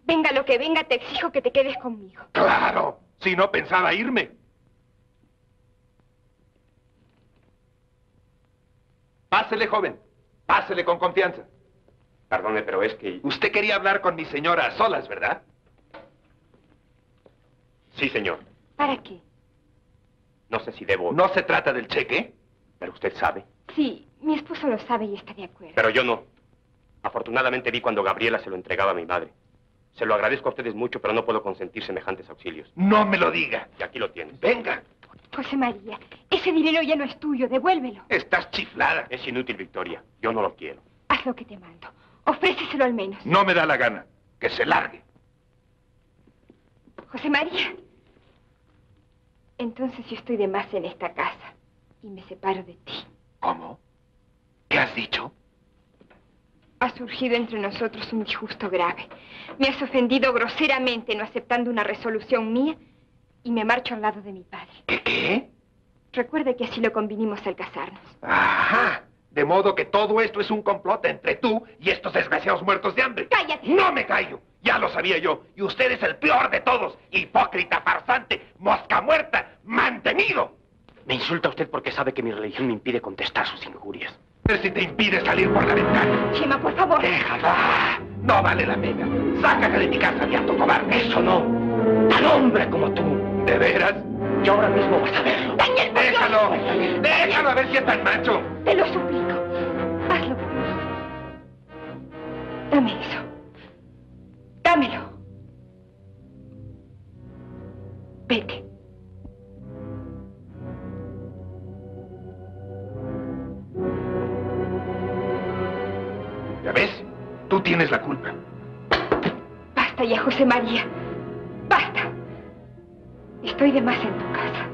Venga lo que venga, te exijo que te quedes conmigo. Claro, si no pensaba irme. Pásele, joven. Pásele con confianza. Perdone, pero es que... Usted quería hablar con mi señora a solas, ¿verdad? Sí, señor. ¿Para qué? No sé si debo... ¿No se trata del cheque? Pero usted sabe. Sí, mi esposo lo sabe y está de acuerdo. Pero yo no. Afortunadamente vi cuando Gabriela se lo entregaba a mi madre. Se lo agradezco a ustedes mucho, pero no puedo consentir semejantes auxilios. No me lo diga. Y aquí lo tienes. Venga. José María, ese dinero ya no es tuyo, devuélvelo. Estás chiflada. Es inútil, Victoria. Yo no lo quiero. Haz lo que te mando. Ofréceselo al menos. No me da la gana. Que se largue. José María. Entonces yo estoy de más en esta casa y me separo de ti. ¿Cómo? ¿Qué has dicho? Ha surgido entre nosotros un disgusto grave. Me has ofendido groseramente no aceptando una resolución mía y me marcho al lado de mi padre. ¿Qué qué? Recuerde que así lo convinimos al casarnos. Ajá. De modo que todo esto es un complot entre tú y estos desgraciados muertos de hambre. ¡Cállate! No me callo. Ya lo sabía yo. Y usted es el peor de todos. Hipócrita, farsante, mosca muerta, mantenido. Me insulta usted porque sabe que mi religión me impide contestar sus injurias. Ver si te impide salir por la ventana. Chema, por favor. Déjala. No vale la pena. Sácate de mi casa, viato cobarde. Eso no. Tan hombre como tú. ¿De veras? Y ahora mismo vas a verlo. Daniel, por Déjalo. Dios. Déjalo a ver si es tan macho. Te lo suplico. Hazlo por mí. Dame eso. Dámelo. Vete. ¿Ya ves? Tú tienes la culpa. Basta ya, José María. Basta. Estoy de más en tu casa.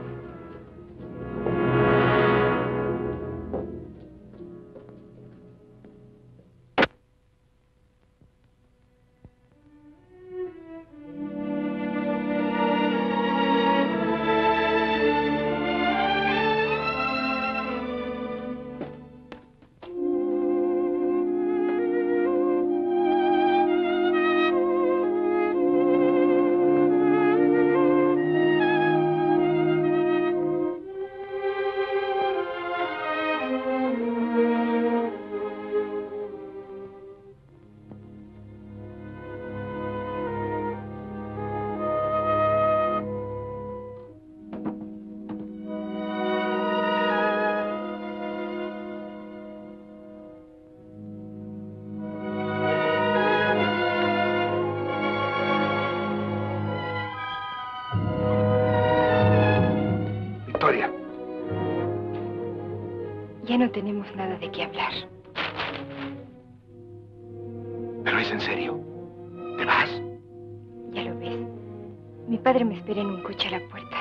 No tenemos nada de qué hablar. pero es en serio. ¿Te vas? Ya lo ves. Mi padre me espera en un coche a la puerta.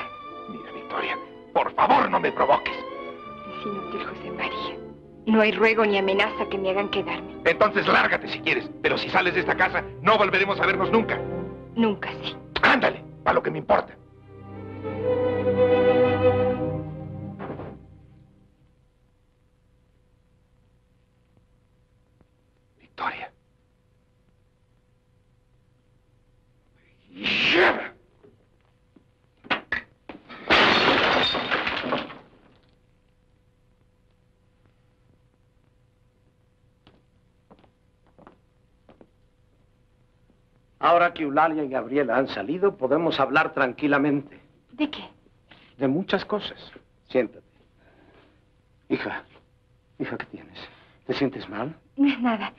Mira, Victoria, por favor no me provoques. Es inútil, José María. No hay ruego ni amenaza que me hagan quedarme. Entonces lárgate si quieres. Pero si sales de esta casa, no volveremos a vernos nunca. Nunca sí. Ahora que Eulalia y Gabriela han salido, podemos hablar tranquilamente. ¿De qué? De muchas cosas. Siéntate. Hija, hija, ¿qué tienes? ¿Te sientes mal? No es nada.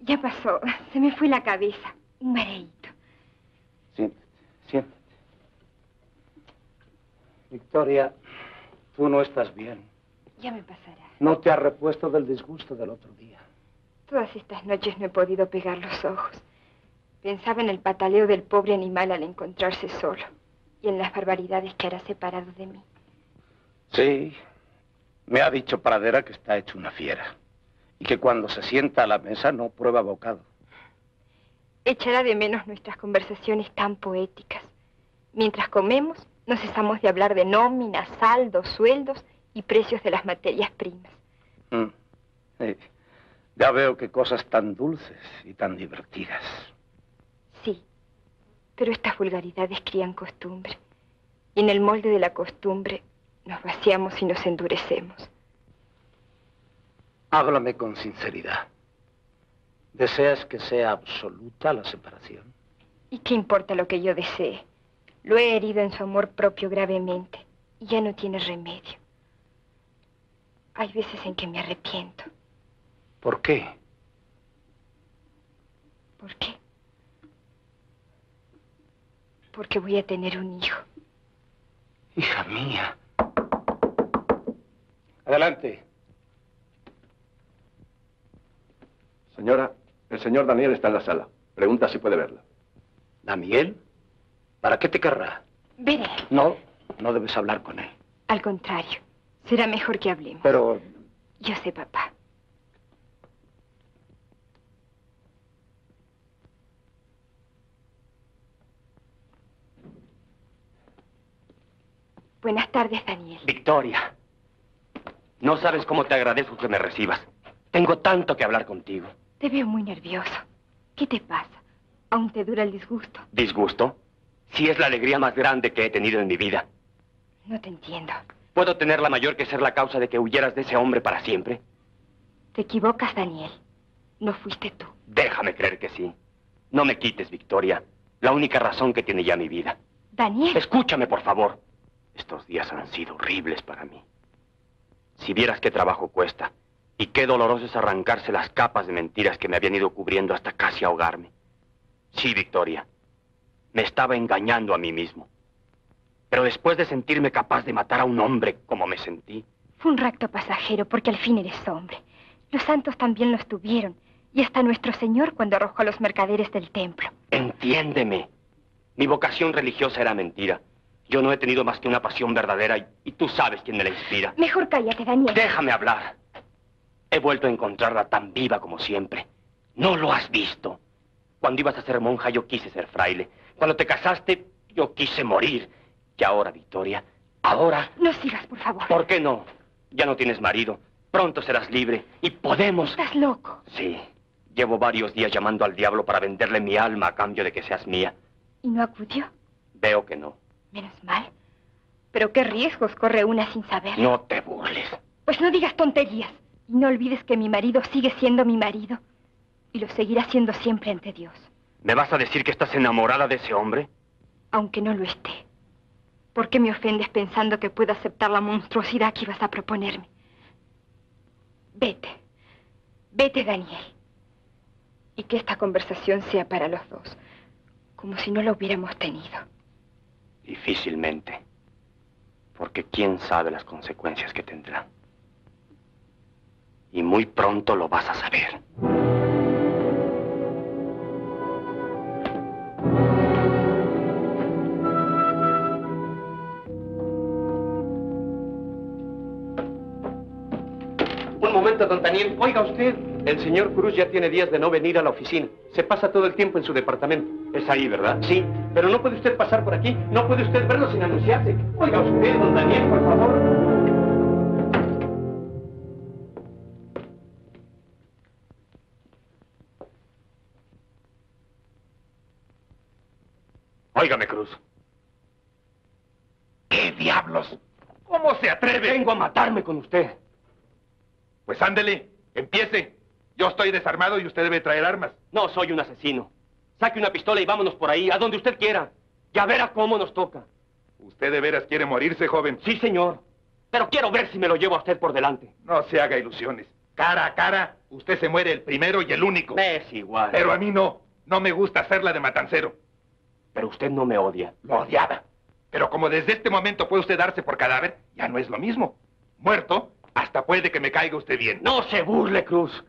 Ya pasó. Se me fue la cabeza. Un mareíto. Siéntate, siéntate. Victoria, tú no estás bien. Ya me pasará. No te has repuesto del disgusto del otro día. Todas estas noches no he podido pegar los ojos. Pensaba en el pataleo del pobre animal al encontrarse solo y en las barbaridades que hará separado de mí. Sí, me ha dicho Pradera que está hecho una fiera y que cuando se sienta a la mesa no prueba bocado. Echará de menos nuestras conversaciones tan poéticas. Mientras comemos, no cesamos de hablar de nóminas, saldos, sueldos y precios de las materias primas. Mm, sí. Ya veo que cosas tan dulces y tan divertidas. Pero estas vulgaridades crían costumbre. Y en el molde de la costumbre nos vaciamos y nos endurecemos. Háblame con sinceridad. ¿Deseas que sea absoluta la separación? ¿Y qué importa lo que yo desee? Lo he herido en su amor propio gravemente y ya no tiene remedio. Hay veces en que me arrepiento. ¿Por qué? ¿Por qué? Porque voy a tener un hijo. Hija mía. Adelante. Señora, el señor Daniel está en la sala. Pregunta si puede verla. ¿Daniel? ¿Para qué te querrá? Veré. No, no debes hablar con él. Al contrario, será mejor que hablemos. Pero Yo sé, papá. Buenas tardes, Daniel. Victoria, no sabes cómo te agradezco que me recibas. Tengo tanto que hablar contigo. Te veo muy nervioso. ¿Qué te pasa? ¿Aún te dura el disgusto? ¿Disgusto? Si es la alegría más grande que he tenido en mi vida. No te entiendo. ¿Puedo tener la mayor que ser la causa de que huyeras de ese hombre para siempre? Te equivocas, Daniel. No fuiste tú. Déjame creer que sí. No me quites, Victoria. La única razón que tiene ya mi vida. Daniel. Escúchame, por favor. Estos días han sido horribles para mí. Si vieras qué trabajo cuesta y qué doloroso es arrancarse las capas de mentiras que me habían ido cubriendo hasta casi ahogarme. Sí, Victoria. Me estaba engañando a mí mismo. Pero después de sentirme capaz de matar a un hombre como me sentí, Fue un rapto pasajero porque al fin eres hombre. Los santos también lo estuvieron. Y hasta nuestro Señor cuando arrojó a los mercaderes del templo. entiéndeme. Mi vocación religiosa era mentira. Yo no he tenido más que una pasión verdadera y, y tú sabes quién me la inspira. Mejor cállate, Daniel. Déjame hablar. He vuelto a encontrarla tan viva como siempre. No lo has visto. Cuando ibas a ser monja yo quise ser fraile. Cuando te casaste yo quise morir. Y ahora, Victoria, ahora... No sigas, por favor. ¿Por qué no? Ya no tienes marido. Pronto serás libre y podemos... Estás loco. Sí. Llevo varios días llamando al diablo para venderle mi alma a cambio de que seas mía. ¿Y no acudió? Veo que no. Menos mal. Pero qué riesgos corre una sin saber. No te burles. Pues no digas tonterías. Y no olvides que mi marido sigue siendo mi marido. Y lo seguirá siendo siempre ante Dios. ¿Me vas a decir que estás enamorada de ese hombre? Aunque no lo esté. ¿Por qué me ofendes pensando que puedo aceptar la monstruosidad que ibas a proponerme? Vete. Vete, Daniel. Y que esta conversación sea para los dos. Como si no la hubiéramos tenido. Difícilmente. Porque quién sabe las consecuencias que tendrá. Y muy pronto lo vas a saber. Un momento, don Daniel. Oiga usted, el señor Cruz ya tiene días de no venir a la oficina. Se pasa todo el tiempo en su departamento. Es ahí, ¿verdad? Sí, pero no puede usted pasar por aquí. No puede usted verlo sin anunciarse. Oiga usted, don Daniel, por favor. Óigame, Cruz. ¿Qué diablos? ¿Cómo se atreve? Vengo a matarme con usted. Pues ándele, empiece. Yo estoy desarmado y usted debe traer armas. No soy un asesino. Saque una pistola y vámonos por ahí, a donde usted quiera. Ya verá cómo nos toca. ¿Usted de veras quiere morirse, joven? Sí, señor. Pero quiero ver si me lo llevo a usted por delante. No se haga ilusiones. Cara a cara, usted se muere el primero y el único. Es igual. Pero a mí no. No me gusta hacerla de matancero. Pero usted no me odia. Lo odiaba. Pero como desde este momento puede usted darse por cadáver, ya no es lo mismo. Muerto, hasta puede que me caiga usted bien. No se burle, Cruz.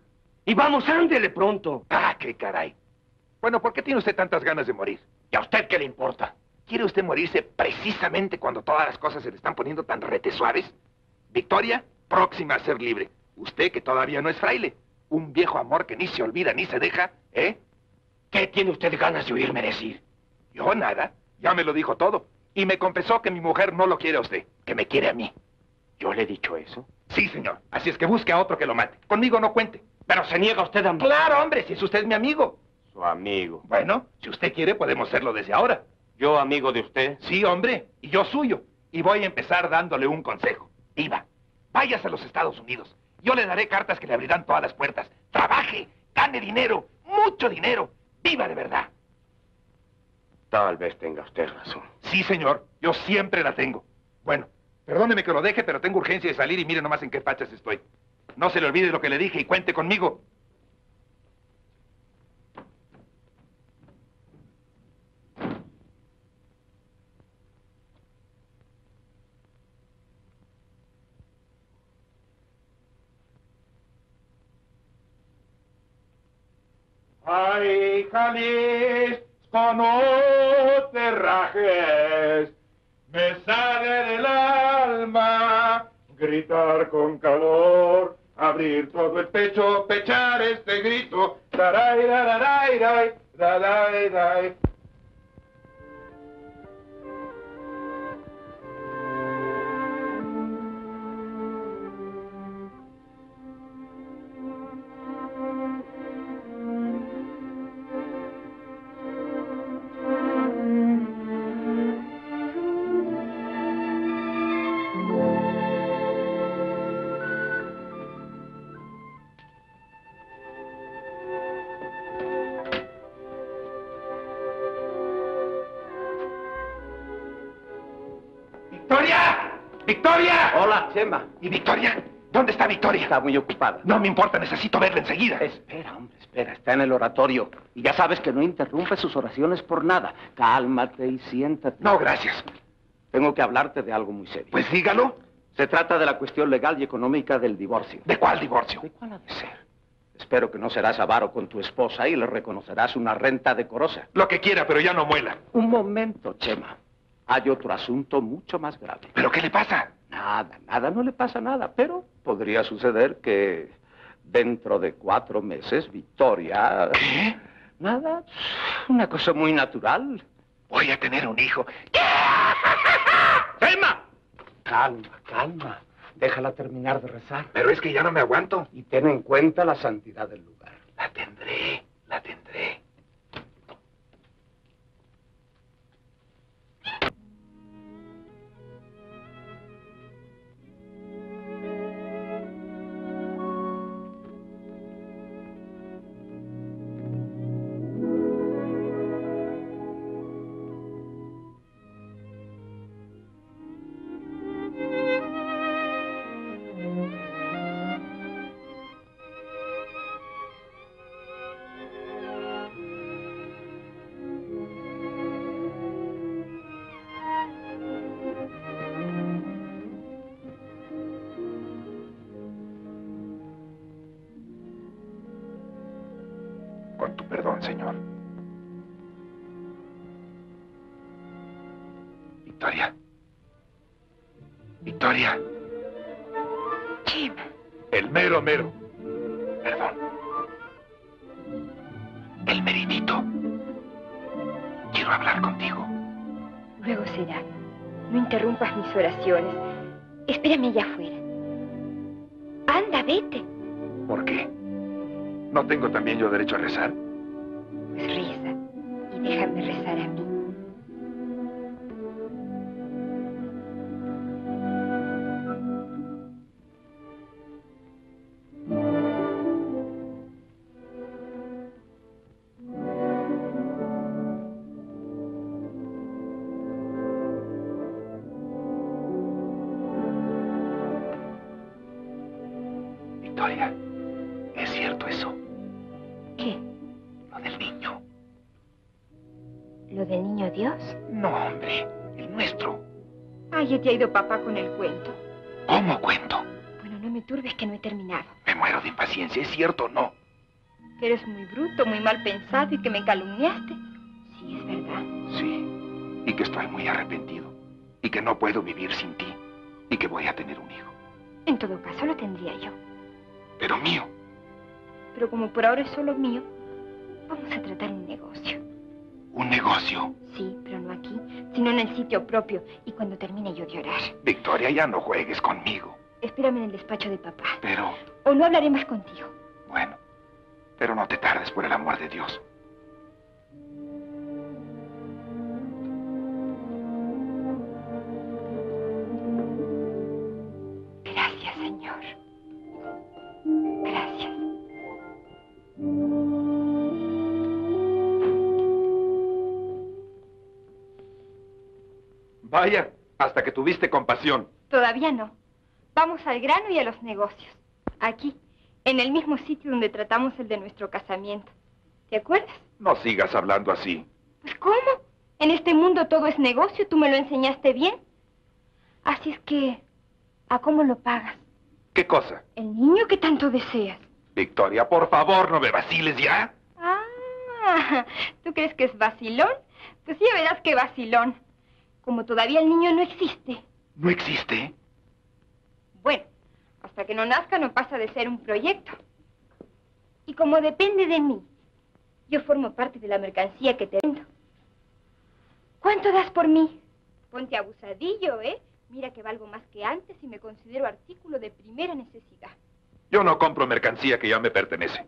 Y vamos, ándele pronto. Ah, qué caray. Bueno, ¿por qué tiene usted tantas ganas de morir? ¿Y a usted qué le importa? ¿Quiere usted morirse precisamente cuando todas las cosas se le están poniendo tan rete suaves? Victoria, próxima a ser libre. Usted que todavía no es fraile. Un viejo amor que ni se olvida ni se deja, ¿eh? ¿Qué tiene usted ganas de oírme decir? Yo nada. Ya me lo dijo todo. Y me confesó que mi mujer no lo quiere a usted, que me quiere a mí. ¿Yo le he dicho eso? Sí, señor. Así es que busque a otro que lo mate. Conmigo no cuente. Pero se niega usted a... Claro, hombre, si es usted mi amigo. Su amigo. Bueno, si usted quiere, podemos hacerlo desde ahora. ¿Yo amigo de usted? Sí, hombre, y yo suyo. Y voy a empezar dándole un consejo. Viva, váyase a los Estados Unidos. Yo le daré cartas que le abrirán todas las puertas. Trabaje, gane dinero, mucho dinero. Viva de verdad. Tal vez tenga usted razón. Sí, señor, yo siempre la tengo. Bueno, perdóneme que lo deje, pero tengo urgencia de salir y mire nomás en qué fachas estoy. No se le olvide lo que le dije y cuente conmigo. Ay, Jalisco, no te rajes, me sale del alma gritar con calor, abrir todo el pecho, pechar este grito, daray, daray, daray, daray, daray. ¿Y Victoria? ¿Dónde está Victoria? Está muy ocupada. No me importa, necesito verla enseguida. Espera, hombre, espera. Está en el oratorio. Y ya sabes que no interrumpe sus oraciones por nada. Cálmate y siéntate. No, gracias. Tengo que hablarte de algo muy serio. Pues dígalo. Se trata de la cuestión legal y económica del divorcio. ¿De cuál divorcio? ¿De cuál ha de ser? Espero que no serás avaro con tu esposa y le reconocerás una renta decorosa. Lo que quiera, pero ya no muela. Un momento, Chema. Hay otro asunto mucho más grave. ¿Pero qué le pasa? Nada, nada, no le pasa nada. Pero podría suceder que dentro de cuatro meses, Victoria... ¿Qué? Nada, una cosa muy natural. Voy a tener un hijo. ¡Chema! *laughs* Calma, calma. Déjala terminar de rezar. Pero es que ya no me aguanto. Y ten en cuenta la santidad del lugar. La tendré. Derecho a rezar? Que me calumniaste. Sí, es verdad. Sí, y que estoy muy arrepentido. Y que no puedo vivir sin ti. Y que voy a tener un hijo. En todo caso, lo tendría yo. Pero mío. Pero como por ahora es solo mío, vamos a tratar un negocio. ¿Un negocio? Sí, pero no aquí, sino en el sitio propio y cuando termine yo de orar. Victoria, ya no juegues conmigo. Espérame en el despacho de papá. Pero, O no hablaré más contigo. bueno. Pero no te tardes por el amor de Dios. Vaya, hasta que tuviste compasión. Todavía no. Vamos al grano y a los negocios. Aquí, en el mismo sitio donde tratamos el de nuestro casamiento. ¿Te acuerdas? No sigas hablando así. Pues ¿cómo? En este mundo todo es negocio, tú me lo enseñaste bien. Así es que, ¿a cómo lo pagas? ¿Qué cosa? El niño que tanto deseas. Victoria, por favor, no me vaciles ya. Ah, ¿tú crees que es vacilón? Pues ya verás que vacilón. Como todavía el niño no existe. ¿No existe? Bueno, hasta que no nazca no pasa de ser un proyecto. Y como depende de mí, yo formo parte de la mercancía que te vendo. ¿Cuánto das por mí? Ponte abusadillo, ¿eh? Mira que valgo más que antes y me considero artículo de primera necesidad. Yo no compro mercancía que ya me pertenece.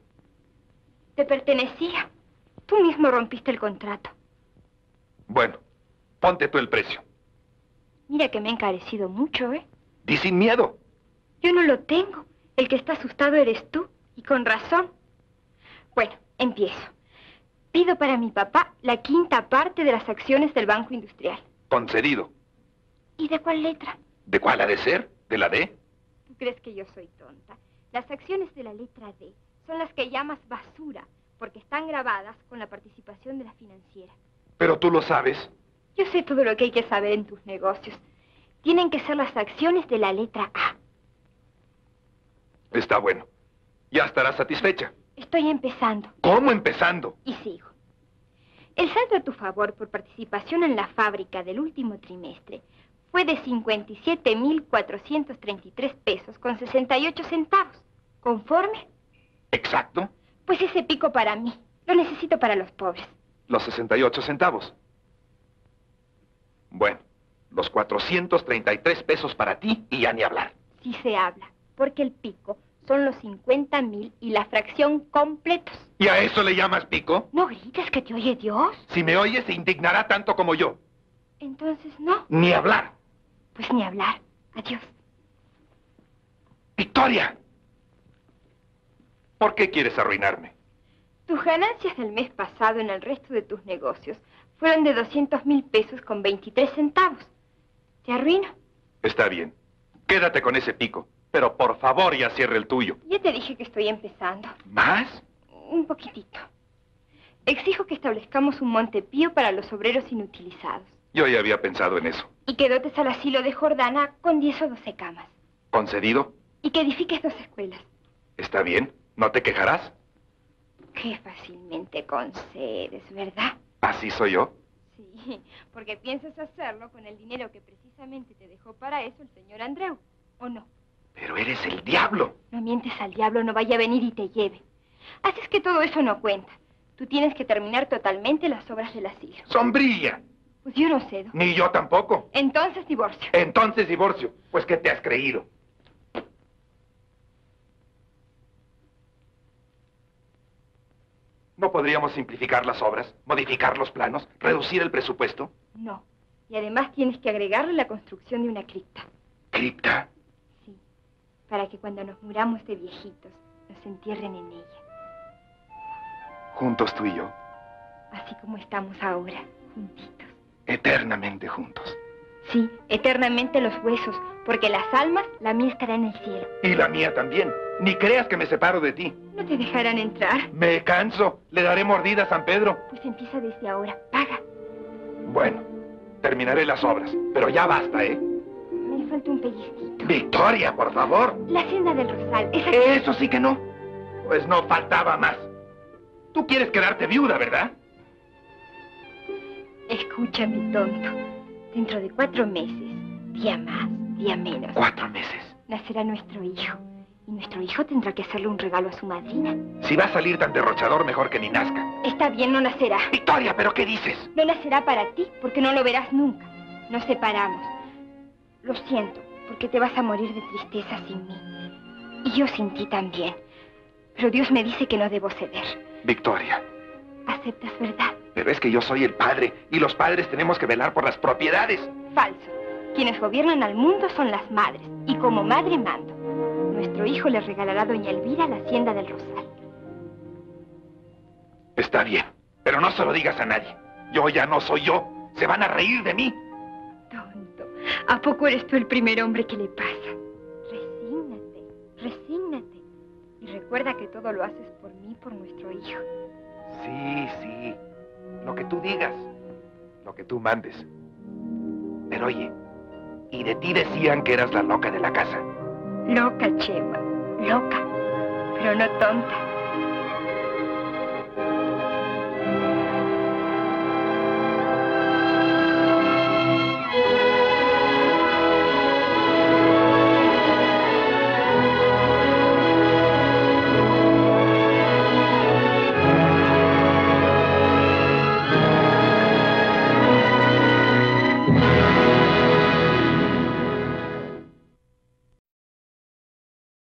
Te pertenecía. Tú mismo rompiste el contrato. Bueno, ponte tú el precio. Mira que me he encarecido mucho, ¿eh? Di sin miedo. Yo no lo tengo. El que está asustado eres tú, y con razón. Bueno, empiezo. Pido para mi papá la quinta parte de las acciones del Banco Industrial. Concedido. ¿Y de cuál letra? ¿De cuál ha de ser? ¿De la D? ¿Tú crees que yo soy tonta? Las acciones de la letra D son las que llamas basura, porque están grabadas con la participación de la financiera. Pero tú lo sabes. Yo sé todo lo que hay que saber en tus negocios. Tienen que ser las acciones de la letra A. Está bueno. Ya estarás satisfecha. Estoy empezando. ¿Cómo empezando? Y sigo. El saldo a tu favor por participación en la fábrica del último trimestre fue de 57.433 pesos con 68 centavos. ¿Conforme? Exacto. Pues ese pico para mí. Lo necesito para los pobres. Los 68 centavos. Bueno, los 433 pesos para ti y ya ni hablar. Sí se habla, porque el pico son los 50 mil y la fracción completos. ¿Y a eso le llamas pico? No grites que te oye Dios. Si me oye, se indignará tanto como yo. Entonces no. Ni hablar. Pues ni hablar. Adiós. Victoria. ¿Por qué quieres arruinarme? Tus ganancias del mes pasado en el resto de tus negocios fueron de 200 mil pesos con 23 centavos. ¿Te arruino? Está bien. Quédate con ese pico. Pero por favor ya cierre el tuyo. Ya te dije que estoy empezando. ¿Más? Un poquitito. Exijo que establezcamos un Montepío para los obreros inutilizados. Yo ya había pensado en eso. Y que dotes al asilo de Jordana con 10 o 12 camas. ¿Concedido? Y que edifiques dos escuelas. Está bien. ¿No te quejarás? Qué fácilmente concedes, ¿verdad? ¿Así soy yo? Sí, *laughs* porque piensas hacerlo con el dinero que precisamente te dejó para eso el señor Andreu, ¿o no? Pero eres el diablo. No mientes al diablo, no vaya a venir y te lleve. Haces que todo eso no cuenta. Tú tienes que terminar totalmente las obras del asilo. ¡Sombrilla! Pues yo no cedo. Ni yo tampoco. Entonces divorcio. Entonces divorcio. Pues ¿qué te has creído? ¿No podríamos simplificar las obras, modificar los planos, reducir el presupuesto? No. Y además tienes que agregarle la construcción de una cripta. ¿Cripta? Sí. Para que cuando nos muramos de viejitos, nos entierren en ella. Juntos tú y yo. Así como estamos ahora, juntitos. Eternamente juntos. Sí, eternamente los huesos, porque las almas, la mía estará en el cielo. Y la mía también. Ni creas que me separo de ti. No te dejarán entrar. Me canso. Le daré mordida a San Pedro. Pues empieza desde ahora. Paga. Bueno, terminaré las obras. Pero ya basta, ¿eh? Me falta un pellizquito. Victoria, por favor. La hacienda del Rosal. Esa... Eso sí que no. Pues no faltaba más. Tú quieres quedarte viuda, ¿verdad? Escúchame, tonto. Dentro de cuatro meses, día más, día menos. Cuatro meses. Nacerá nuestro hijo. Y nuestro hijo tendrá que hacerle un regalo a su madrina. Si va a salir tan derrochador, mejor que ni nazca. Está bien, no nacerá. Victoria, ¿pero qué dices? No nacerá para ti, porque no lo verás nunca. Nos separamos. Lo siento, porque te vas a morir de tristeza sin mí. Y yo sin ti también. Pero Dios me dice que no debo ceder. Victoria. ¿Aceptas verdad? Pero es que yo soy el padre, y los padres tenemos que velar por las propiedades. Falso. Quienes gobiernan al mundo son las madres, y como madre mando. Nuestro hijo le regalará a doña Elvira la hacienda del Rosal. Está bien, pero no se lo digas a nadie. Yo ya no soy yo. Se van a reír de mí. Tonto. ¿A poco eres tú el primer hombre que le pasa? Resígnate, resígnate. Y recuerda que todo lo haces por mí, por nuestro hijo. Sí, sí. Lo que tú digas. Lo que tú mandes. Pero oye, y de ti decían que eras la loca de la casa. Loca, Chema. Loca. Pero no tonta.